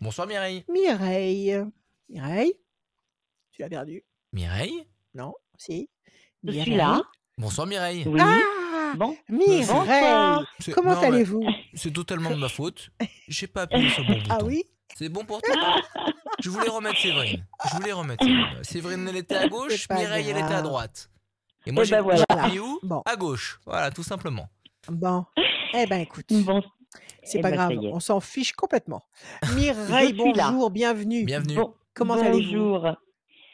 bonsoir Mireille Mireille. Mireille Tu l'as perdu Mireille Non Si Je suis Mireille là. bonsoir Mireille Oui. Ah Bon. Mireille Bonsoir. Comment allez-vous c'est totalement de ma faute j'ai pas appuyé sur le bon [LAUGHS] bouton Ah oui c'est bon pour toi je voulais remettre Séverine je voulais remettre Séverine Séverine elle était à gauche Mireille elle était à droite et moi Eh j'ai ben voilà. où Bon. à gauche voilà tout simplement Bon. Eh ben écoute, Bon. c'est Eh pas ben, grave, on s'en fiche complètement. [LAUGHS] Mireille, bonjour, bienvenue. bienvenue Bon. Comment allez-vous Bonjour.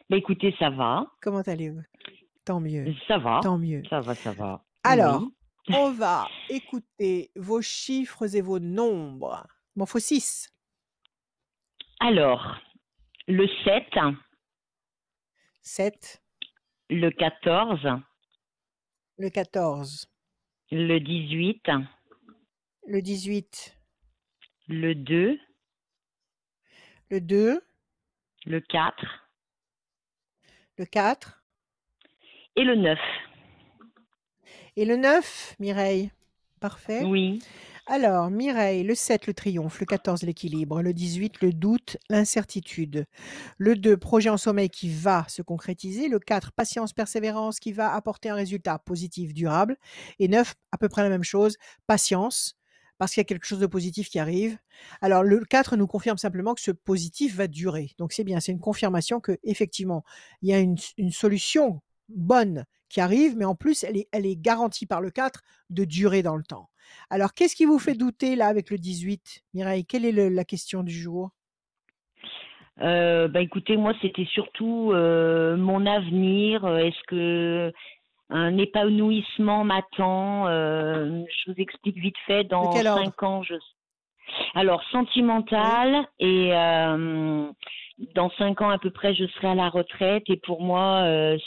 Bah, écoutez, ça va. Comment allez-vous? Tant mieux, Ça va. tant mieux. Ça va, ça va. Alors, Oui. on va écouter vos chiffres et vos nombres. Il m'en faut 6. Alors, le 7, 7, le 14, le 14, le 18, le 18, le 2, le 2, le 4 le 4 et le 9. et le 9, Mireille. Parfait. Oui. Alors, Mireille, le 7, le triomphe, le 14, l'équilibre, le 18, le doute, l'incertitude, le 2, projet en sommeil qui va se concrétiser, le 4, patience, persévérance qui va apporter un résultat positif, durable, et 9, à peu près la même chose, patience, parce qu'il y a quelque chose de positif qui arrive. Alors, le 4 nous confirme simplement que ce positif va durer. Donc, c'est bien, c'est une confirmation que effectivement, il y a une, solution bonne qui arrive, mais en plus, elle est, elle est garantie par le 4 de durer dans le temps. Alors, qu'est-ce qui vous fait douter là avec le 18 Mireille, quelle est le- la question du jour? Euh, bah écoutez, moi c'était surtout euh, mon avenir. Euh, Est-ce que un épanouissement m'attend? Euh, Je vous explique vite fait. Dans cinq ans, je alors sentimental et dans cinq ans à peu près, je serai à la retraite et pour moi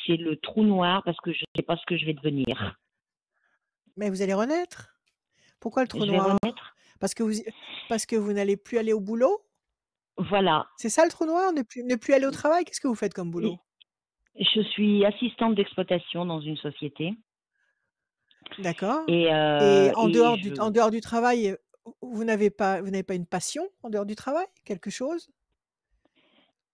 c'est le trou noir parce que je ne sais pas ce que je vais devenir. Mais vous allez renaître? Pourquoi le trou je noir? Parce que vous, parce que vous n'allez plus aller au boulot? Voilà. C'est ça le trou noir? Ne plus, ne plus aller au travail? Qu'est-ce que vous faites comme boulot? Je suis assistante d'exploitation dans une société. D'accord. Et, Et euh, en et dehors du, je, en dehors du travail, vous n'avez pas, vous n'avez pas une passion en dehors du travail? Quelque chose?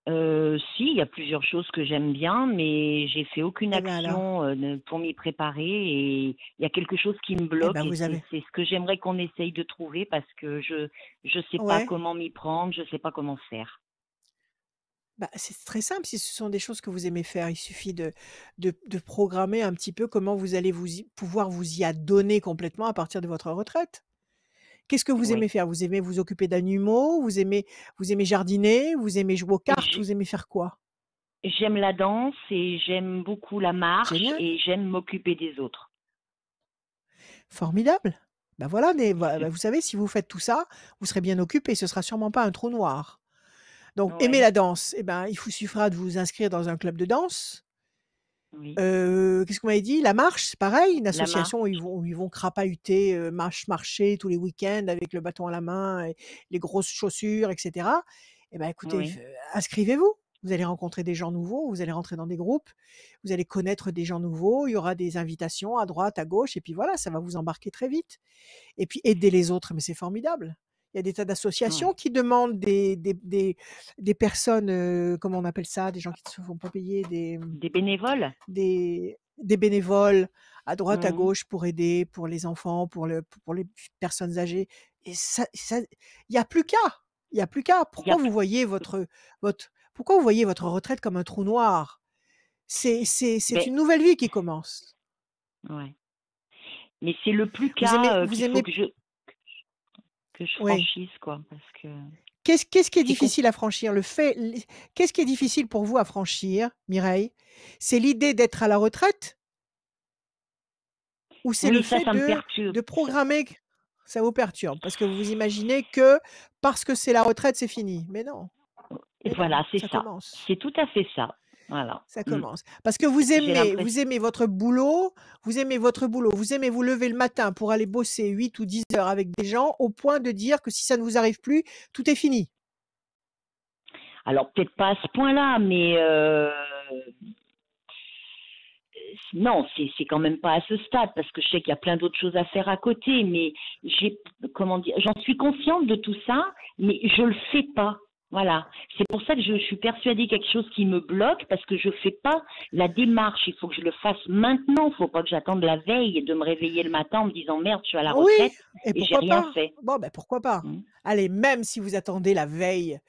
Euh, si, il y a plusieurs choses que j'aime bien, mais j'ai fait aucune Eh ben action euh, pour m'y préparer et il y a quelque chose qui me Eh bloque ben et vous c'est avez. c'est ce que j'aimerais qu'on essaye de trouver parce que je je sais pas comment m'y prendre, je sais pas comment faire. Bah, c'est très simple, si ce sont des choses que vous aimez faire, il suffit de, de, de programmer un petit peu comment vous allez vous y- pouvoir vous y adonner complètement à partir de votre retraite. Qu'est-ce que vous Oui. aimez faire? Vous aimez vous occuper d'animaux? Vous aimez, vous aimez jardiner? Vous aimez jouer aux cartes? Vous aimez faire quoi? J'aime la danse et j'aime beaucoup la marche Génial, et j'aime m'occuper des autres. formidable. Bah voilà, mais bah, vous savez, si vous faites tout ça, vous serez bien occupé. Ce sera sûrement pas un trou noir. Donc, aimer Ouais, la danse, eh ben, il vous suffira de vous inscrire dans un club de danse. Oui. Euh, qu'est-ce qu'on m'avait dit? La marche, c'est pareil, une association où ils vont, où ils vont crapahuter, euh, marche, marcher tous les week-ends avec le bâton à la main, et les grosses chaussures, etc. Eh ben, écoutez, oui. inscrivez-vous. Vous allez rencontrer des gens nouveaux, vous allez rentrer dans des groupes, vous allez connaître des gens nouveaux, il y aura des invitations à droite, à gauche, et puis voilà, ça va vous embarquer très vite. Et puis aider les autres, mais c'est formidable. Il y a des tas Ouais. d'associations qui demandent des, des, des, des personnes, euh, comment on appelle ça, des gens qui ne se font pas payer, des, Des bénévoles? des, des bénévoles à droite, à Mhm. gauche pour aider, pour les enfants, pour, le, pour les personnes âgées. Et ça, ça, il n'y a plus qu'à. Il n'y a plus qu'à. Pourquoi vous plus- voyez votre, votre, pourquoi vous voyez votre retraite comme un trou noir? C'est, Mais, une nouvelle vie qui commence. ouais. Mais c'est le plus Vous aimez, cas euh, vous aimez, que je, que je oui. franchisse, quoi, parce que Qu'est-ce, qu'est-ce qui est difficile à franchir? Le fait, qu'est-ce qui est difficile pour vous à franchir, Mireille? C'est l'idée d'être à la retraite? Ou c'est le ça, fait ça de, de programmer? Ça vous perturbe? Parce que vous imaginez que parce que c'est la retraite, c'est fini. Mais non, Et voilà, c'est ça. C'est tout à fait ça. Voilà. Ça Mm. commence. Parce que vous aimez, vous aimez votre boulot, vous aimez votre boulot, vous aimez vous lever le matin pour aller bosser 8 ou 10 heures avec des gens au point de dire que si ça ne vous arrive plus, tout est fini. Alors, peut-être pas à ce point-là, mais euh, non, c'est c'est quand même pas à ce stade parce que je sais qu'il y a plein d'autres choses à faire à côté, mais j'ai comment dire, j'en suis consciente de tout ça, mais je le fais pas. Voilà, c'est pour ça que je, je suis persuadée quelque chose qui me bloque parce que je fais pas la démarche. Il faut que je le fasse maintenant. Il faut pas que j'attende la veille et de me réveiller le matin en me disant merde, je suis à la Oui, retraite et et j'ai rien fait. Bon, ben pourquoi pas? Mm. Allez, même si vous attendez la veille,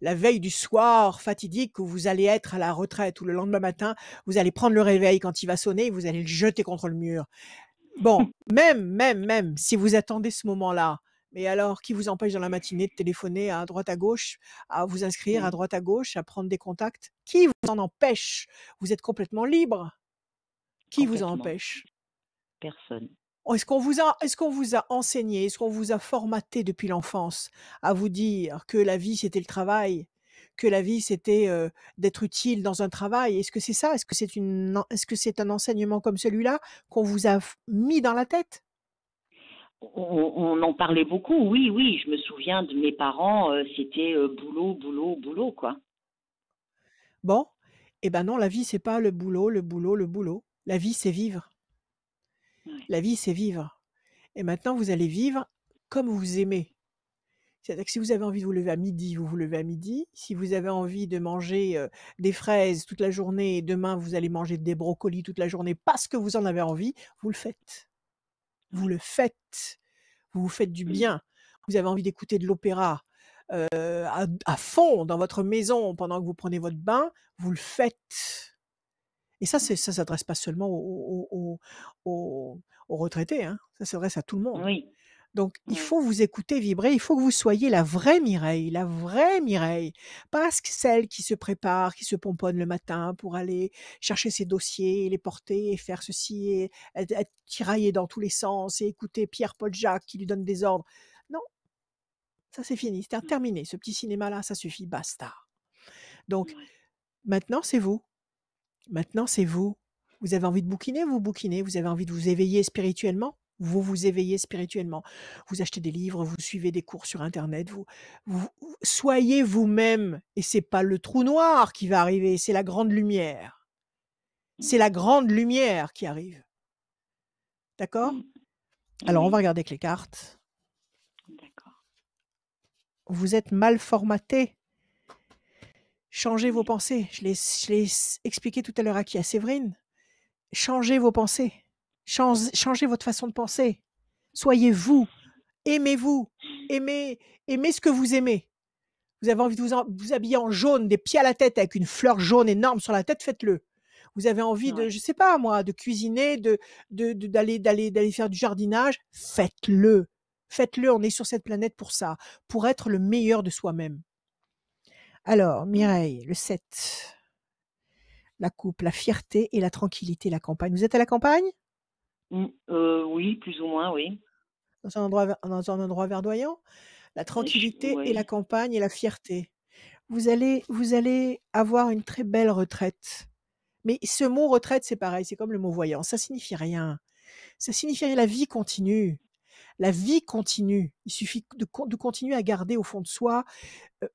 la veille du soir fatidique où vous allez être à la retraite ou le lendemain matin, vous allez prendre le réveil quand il va sonner et vous allez le jeter contre le mur. Bon, [LAUGHS] même, même, même si vous attendez ce moment-là, mais alors, qui vous empêche dans la matinée de téléphoner à droite à gauche, à vous inscrire à droite à gauche, à prendre des contacts? Qui vous en empêche? Vous êtes complètement libre. Qui vous en empêche? Personne. Oh, Est-ce qu'on vous a, est-ce qu'on vous a enseigné, est-ce qu'on vous a formaté depuis l'enfance à vous dire que la vie c'était le travail, que la vie c'était euh, d'être utile dans un travail? Est-ce que c'est ça? Est-ce que c'est une, est-ce que c'est un enseignement comme celui-là qu'on vous a mis dans la tête? On, on en parlait beaucoup, oui, oui. Je me souviens de mes parents, euh, c'était euh, boulot, boulot, boulot, quoi. Bon, eh ben non, la vie c'est pas le boulot, le boulot, le boulot. La vie c'est vivre. La vie c'est vivre. Et maintenant vous allez vivre comme vous aimez. C'est-à-dire que si vous avez envie de vous lever à midi, vous vous levez à midi. Si vous avez envie de manger euh, des fraises toute la journée et demain vous allez manger des brocolis toute la journée parce que vous en avez envie, vous le faites. Vous le faites. Vous vous faites du bien. Vous avez envie d'écouter de l'opéra euh, à, à fond dans votre maison pendant que vous prenez votre bain, vous le faites. Et ça, c'est, ça s'adresse pas seulement aux, aux- aux- aux retraités, hein. ça s'adresse à tout le monde. Oui, Donc, il faut vous écouter vibrer, il faut que vous soyez la vraie Mireille, la vraie Mireille, pas ce- celle qui se prépare, qui se pomponne le matin pour aller chercher ses dossiers, les porter et faire ceci, et être, tiraillée dans tous les sens et écouter Pierre-Paul Jacques qui lui donne des ordres. Non, ça c'est fini, c'est terminé. Ce petit cinéma-là, ça suffit, basta. Donc, maintenant, c'est vous. Maintenant, c'est vous. Vous avez envie de bouquiner, vous bouquinez. Vous avez envie de vous éveiller spirituellement, vous vous éveillez spirituellement. Vous achetez des livres, vous suivez des cours sur Internet. Vous, soyez vous-même. Et c'est pas le trou noir qui va arriver, c'est la grande lumière. C'est la grande lumière qui arrive. D'accord? Mm. Alors, on va regarder avec les cartes. d'accord. Vous êtes mal formaté. Changez vos pensées. Je l'ai expliqué tout à l'heure à qui? À Séverine. Changez vos pensées. Change- changez votre façon de penser. Soyez vous. Aimez-vous. Aimez, aimez ce que vous aimez. Vous avez envie de vous, en- vous habiller en jaune, des pieds à la tête avec une fleur jaune énorme sur la tête, faites-le. Vous avez envie de, je sais pas moi, de cuisiner, de de- de- d'aller d'aller d'aller faire du jardinage, faites-le. Faites-le. On est sur cette planète pour ça, pour être le meilleur de soi-même. Alors, Mireille, le 7. La coupe, la fierté et la tranquillité, la campagne. Vous êtes à la campagne? Mm, euh, oui, plus ou moins, oui. Dans un endroit, dans un endroit verdoyant La tranquillité et la campagne et la fierté. Vous allez, vous allez avoir une très belle retraite. Mais ce mot retraite, c'est pareil, c'est comme le mot voyant. Ça signifie rien. Ça signifie rien. La vie continue. La vie continue. Il suffit de, con- de continuer à garder au fond de soi euh,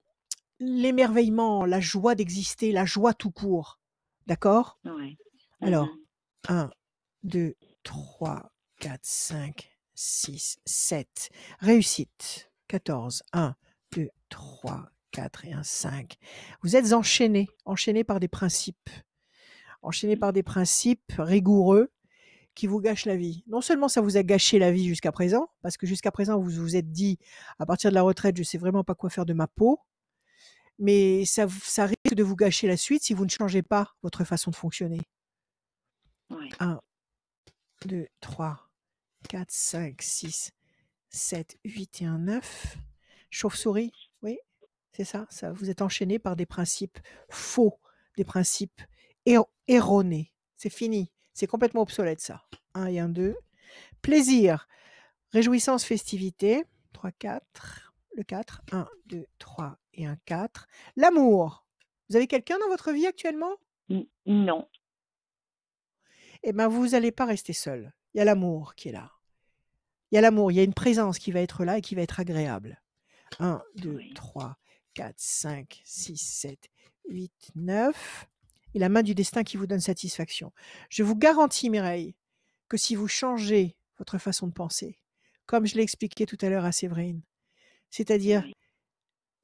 l'émerveillement, la joie d'exister, la joie tout court. D'accord? Ouais. Alors, Mhm. 1, 2, 3, 4, 5, 6, 7. Réussite. 14. 1, 2, 3, 4 et 1, 5. Vous êtes enchaînés, enchaînés par des principes. Enchaînés par des principes rigoureux qui vous gâchent la vie. Non seulement ça vous a gâché la vie jusqu'à présent, parce que jusqu'à présent vous vous êtes dit, à partir de la retraite, je sais vraiment pas quoi faire de ma peau, mais ça, risque de vous gâcher la suite si vous ne changez pas votre façon de fonctionner. Ouais. 1, 2, 3, 4, 5, 6, 7, 8 et un 9. Chauve-souris, oui, c'est ça, ça. Vous êtes enchaîné par des principes faux, des principes er- erronés. C'est fini, c'est complètement obsolète ça. 1 et un 2. Plaisir, réjouissance, festivité. 3, 4. Le 4. 1, 2, 3 et un 4. L'amour. Vous avez quelqu'un dans votre vie actuellement? Non. Eh ben vous n'allez pas rester seul. Il y a l'amour qui est là. Il y a l'amour, il y a une présence qui va être là et qui va être agréable. 1, 2, Oui. 3, 4, 5, 6, 7, 8, 9. Et la main du destin qui vous donne satisfaction. Je vous garantis, Mireille, que si vous changez votre façon de penser, comme je l'ai expliqué tout à l'heure à Séverine, c'est-à-dire Oui.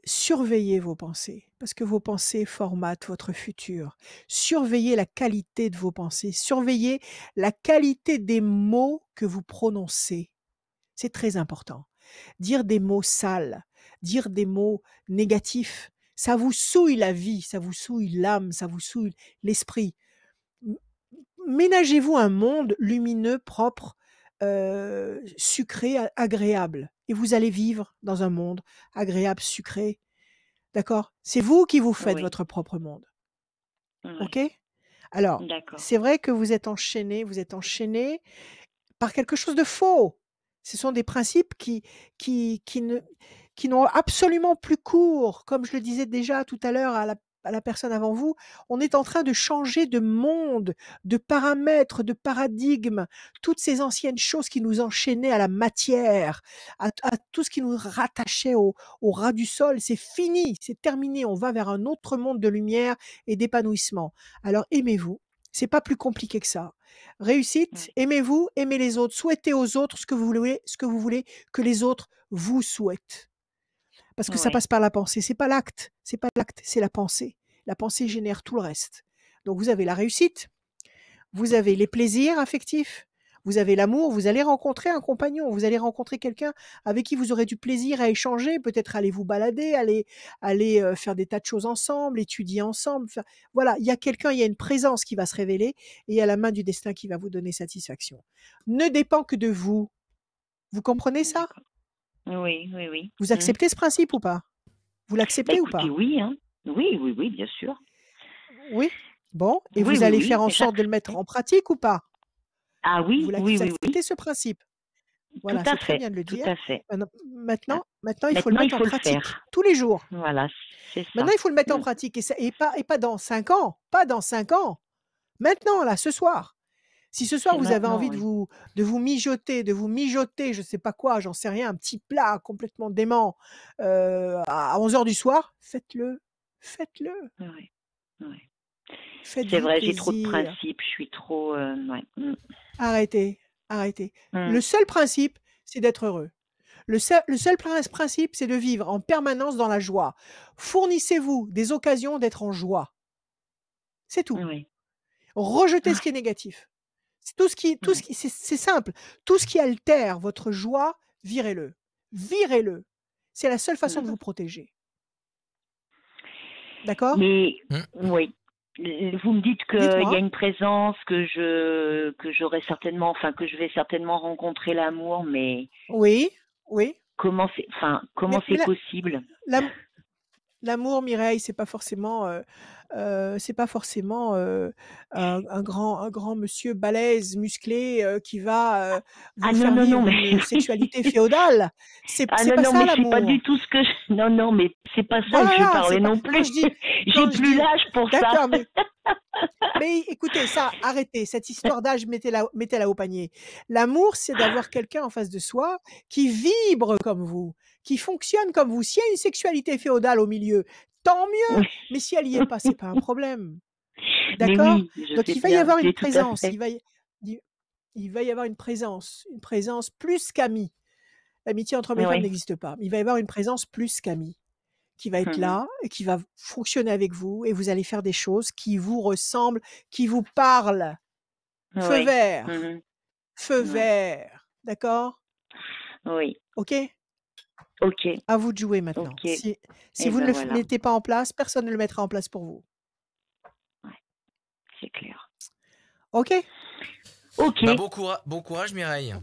Surveillez vos pensées, parce que vos pensées formatent votre futur. Surveillez la qualité de vos pensées, surveillez la qualité des mots que vous prononcez. C'est très important. Dire des mots sales, dire des mots négatifs, ça vous souille la vie, ça vous souille l'âme, ça vous souille l'esprit. Ménagez-vous un monde lumineux, propre, euh, sucré, agréable. Et vous allez vivre dans un monde agréable, sucré. D'accord? C'est vous qui vous faites Oui. votre propre monde. OK? Alors, c'est vrai que vous êtes enchaîné, vous êtes enchaîné par quelque chose de faux. Ce sont des principes qui, qui, qui ne, qui n'ont absolument plus cours. Comme je le disais déjà tout à l'heure à la, à la personne avant vous, on est en train de changer de monde, de paramètres, de paradigme. Toutes ces anciennes choses qui nous enchaînaient à la matière, à, à tout ce qui nous rattachait au, au ras du sol, c'est fini, c'est terminé. On va vers un autre monde de lumière et d'épanouissement. Alors aimez-vous. C'est pas plus compliqué que ça. Réussite, aimez-vous, aimez les autres, souhaitez aux autres ce que vous voulez, ce que vous voulez que les autres vous souhaitent. Parce que ça passe par la pensée, c'est pas l'acte, c'est pas l'acte, c'est la pensée. La pensée génère tout le reste. Donc vous avez la réussite, vous avez les plaisirs affectifs, vous avez l'amour, vous allez rencontrer un compagnon, vous allez rencontrer quelqu'un avec qui vous aurez du plaisir à échanger, peut-être aller vous balader, aller, aller euh, faire des tas de choses ensemble, étudier ensemble. faire- Voilà, il y a quelqu'un, il y a une présence qui va se révéler et il y a la main du destin qui va vous donner satisfaction. Ne dépend que de vous. Vous comprenez ça? Oui, oui, oui. Vous Mm. acceptez ce principe ou pas? Vous Bah, l'acceptez ou pas? oui, hein. Oui, oui, oui, bien sûr. Oui Bon, et Oui, vous oui, allez oui, faire en sorte de le mettre en pratique ou pas? Ah oui, Vous oui, oui, ce principe? Voilà, Tout à fait. bien de le Tout dire. à fait. Maintenant, maintenant, maintenant, il faut le mettre faut en le pratique faire. tous les jours. Voilà, c'est ça. Maintenant, il faut le mettre en Mm. pratique et, ça- et pas, et pas dans cinq ans, pas dans cinq ans. Maintenant, là, ce soir. Si ce soir vous avez envie de vous de vous mijoter, de vous mijoter, je sais pas quoi, j'en sais rien, un petit plat complètement dément euh, à 11 heures du soir, faites-le, faites-le. C'est vrai, j'ai trop de principes, je suis trop. euh, ouais. Mm. Arrêtez, arrêtez. Mm. Le seul principe, c'est d'être heureux. Le seul, le seul prin- principe, c'est de vivre en permanence dans la joie. Fournissez-vous des occasions d'être en joie. C'est tout. Oui. Rejetez ce qui est négatif. C'est tout ce qui, tout ce qui, c'est c'est simple. Tout ce qui altère votre joie, virez-le. Virez-le. C'est la seule façon de Mm. vous protéger. D'accord Mais Mm. oui. Vous me dites qu'il y a une présence que je que j'aurai certainement, enfin que je vais certainement rencontrer l'amour, mais Oui, oui. comment c'est, enfin comment c'est la- possible? L'am- L'amour, Mireille, c'est pas forcément, euh, euh, c'est pas forcément euh, un, un grand, un grand monsieur balèze, musclé, euh, qui va euh, [LAUGHS] vous Ah faire non non, vivre mais une sexualité [LAUGHS] féodale. C'est ah pas non, ça c'est pas l'amour. du tout ce que je... non non, mais c'est pas ça que je parlais pas. non Quand plus. [LAUGHS] J'ai plus l'âge pour ça. mais, mais écoutez, ça, arrêtez cette histoire d'âge, mettez-la, mettez-la au panier. L'amour, c'est d'avoir quelqu'un en face de soi qui vibre comme vous, qui fonctionne comme vous. S'il y a une sexualité féodale au milieu, tant mieux. Mais si elle y est pas, c'est pas un problème. [LAUGHS] D'accord? oui, Donc il va y bien, avoir une présence, il va y, il- il va y avoir une présence, une présence plus qu'amie. L'amitié entre hommes et femmes Oui. n'existe pas. Il va y avoir une présence plus qu'amie qui va être Mhm. là et qui va fonctionner avec vous et vous allez faire des choses qui vous ressemblent, qui vous parlent. Feu vert, Mhm. feu Ouais. vert. D'accord? Oui. Ok? Ok. À vous de jouer maintenant. Si, si Eh vous ben ne le voilà. mettez pas en place, personne ne le mettra en place pour vous. C'est clair. Ok Ok. Bah, bon, coura- bon courage, Mireille.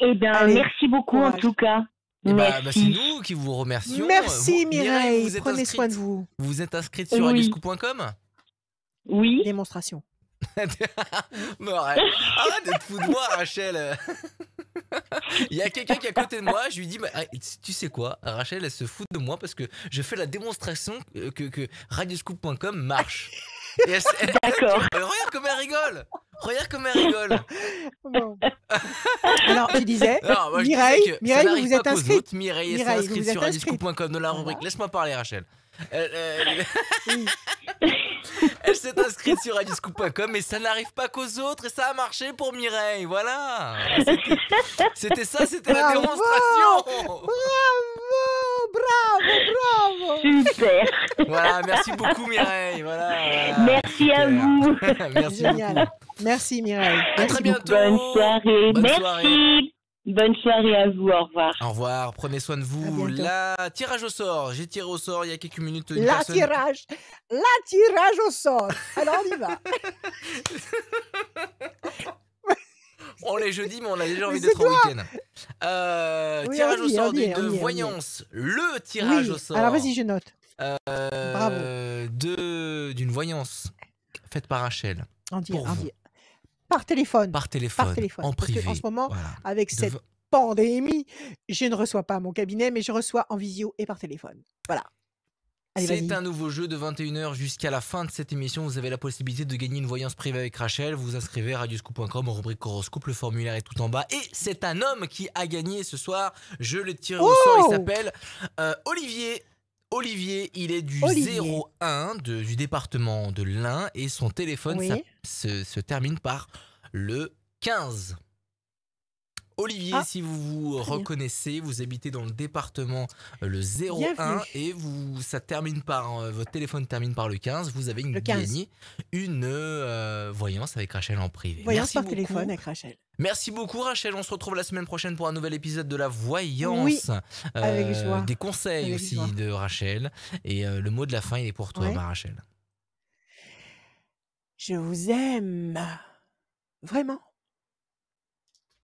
Eh bien, merci beaucoup en tout cas. Et bah, bah, c'est nous qui vous remercions. Merci Vous- Mireille, vous prenez soin de vous. Vous vous êtes inscrite sur Oui. Oui. Démonstration. [LAUGHS] Arrête, arrête de te foutre de moi, Rachel. [LAUGHS] Il y a quelqu'un qui est à côté de moi, je lui dis, bah, ah, tu sais quoi, Rachel, elle se fout de moi parce que je fais la démonstration que, que, radioscoop.com marche. Et elle, elle- D'accord. elle- regarde comme elle rigole Regarde comme elle rigole Bon. [LAUGHS] Alors, tu disais, Non, moi, je Mireille, disais Mireille, vous êtes inscrite. Mireille, vous inscrite vous sur radioscoop.com dans la rubrique. Voilà. Laisse-moi parler, Rachel. Elle, elle- Oui. elle s'est inscrite sur radioscoop.com, mais ça n'arrive pas qu'aux autres et ça a marché pour Mireille. Voilà. C'était- ça, c'était la démonstration. Bravo, bravo, bravo. Super. Voilà, merci beaucoup Mireille. Voilà. voilà. Merci à vous. merci Génial. beaucoup. Merci Mireille. À très bientôt. Bonne soirée. Bonne Merci. soirée. Bonne soirée à vous. Au revoir. Au revoir, prenez soin de vous. La tirage au sort, j'ai tiré au sort il y a quelques minutes. une La personne- tirage, la tirage au sort. Alors on y va. [LAUGHS] On est jeudi, mais on a déjà envie d'être en week-end. Euh, Oui, tirage on au sort on est, on est, on est. voyance. Le tirage Oui. au sort. Alors vas-y, je note. Euh, Bravo. de- D'une voyance faite par Rachel, dire, Pour en vous. dire. Par téléphone. par téléphone, Par téléphone, en parce que en privé. ce moment, voilà. Avec cette pandémie, je ne reçois pas à mon cabinet, mais je reçois en visio et par téléphone. Voilà. C'est un nouveau jeu de 21h jusqu'à la fin de cette émission. Vous avez la possibilité de gagner une voyance privée avec Rachel. Vous vous inscrivez à radioscoop.com en rubrique horoscope. Le formulaire est tout en bas. Et c'est un homme qui a gagné ce soir. Je le tire au sort. Il Oh s'appelle euh, Olivier. Olivier, il est du Olivier. 01 de- du département de l'Ain et son téléphone Oui. ça- se, se termine par le 15. Olivier, Ah, si vous vous bien. reconnaissez, vous habitez dans le département euh, le 01 Bienvenue. et vous ça termine par euh, votre téléphone termine par le 15, vous avez une, Le 15. gagné une euh, voyance avec Rachel en privé. Voyance Merci par beaucoup. téléphone avec Rachel. Merci beaucoup Rachel, on se retrouve la semaine prochaine pour un nouvel épisode de la voyance. Oui, avec joie. Des conseils Avec aussi joie. de Rachel. Et le mot de la fin, il est pour toi, Ouais. ma Rachel. Je vous aime. Vraiment.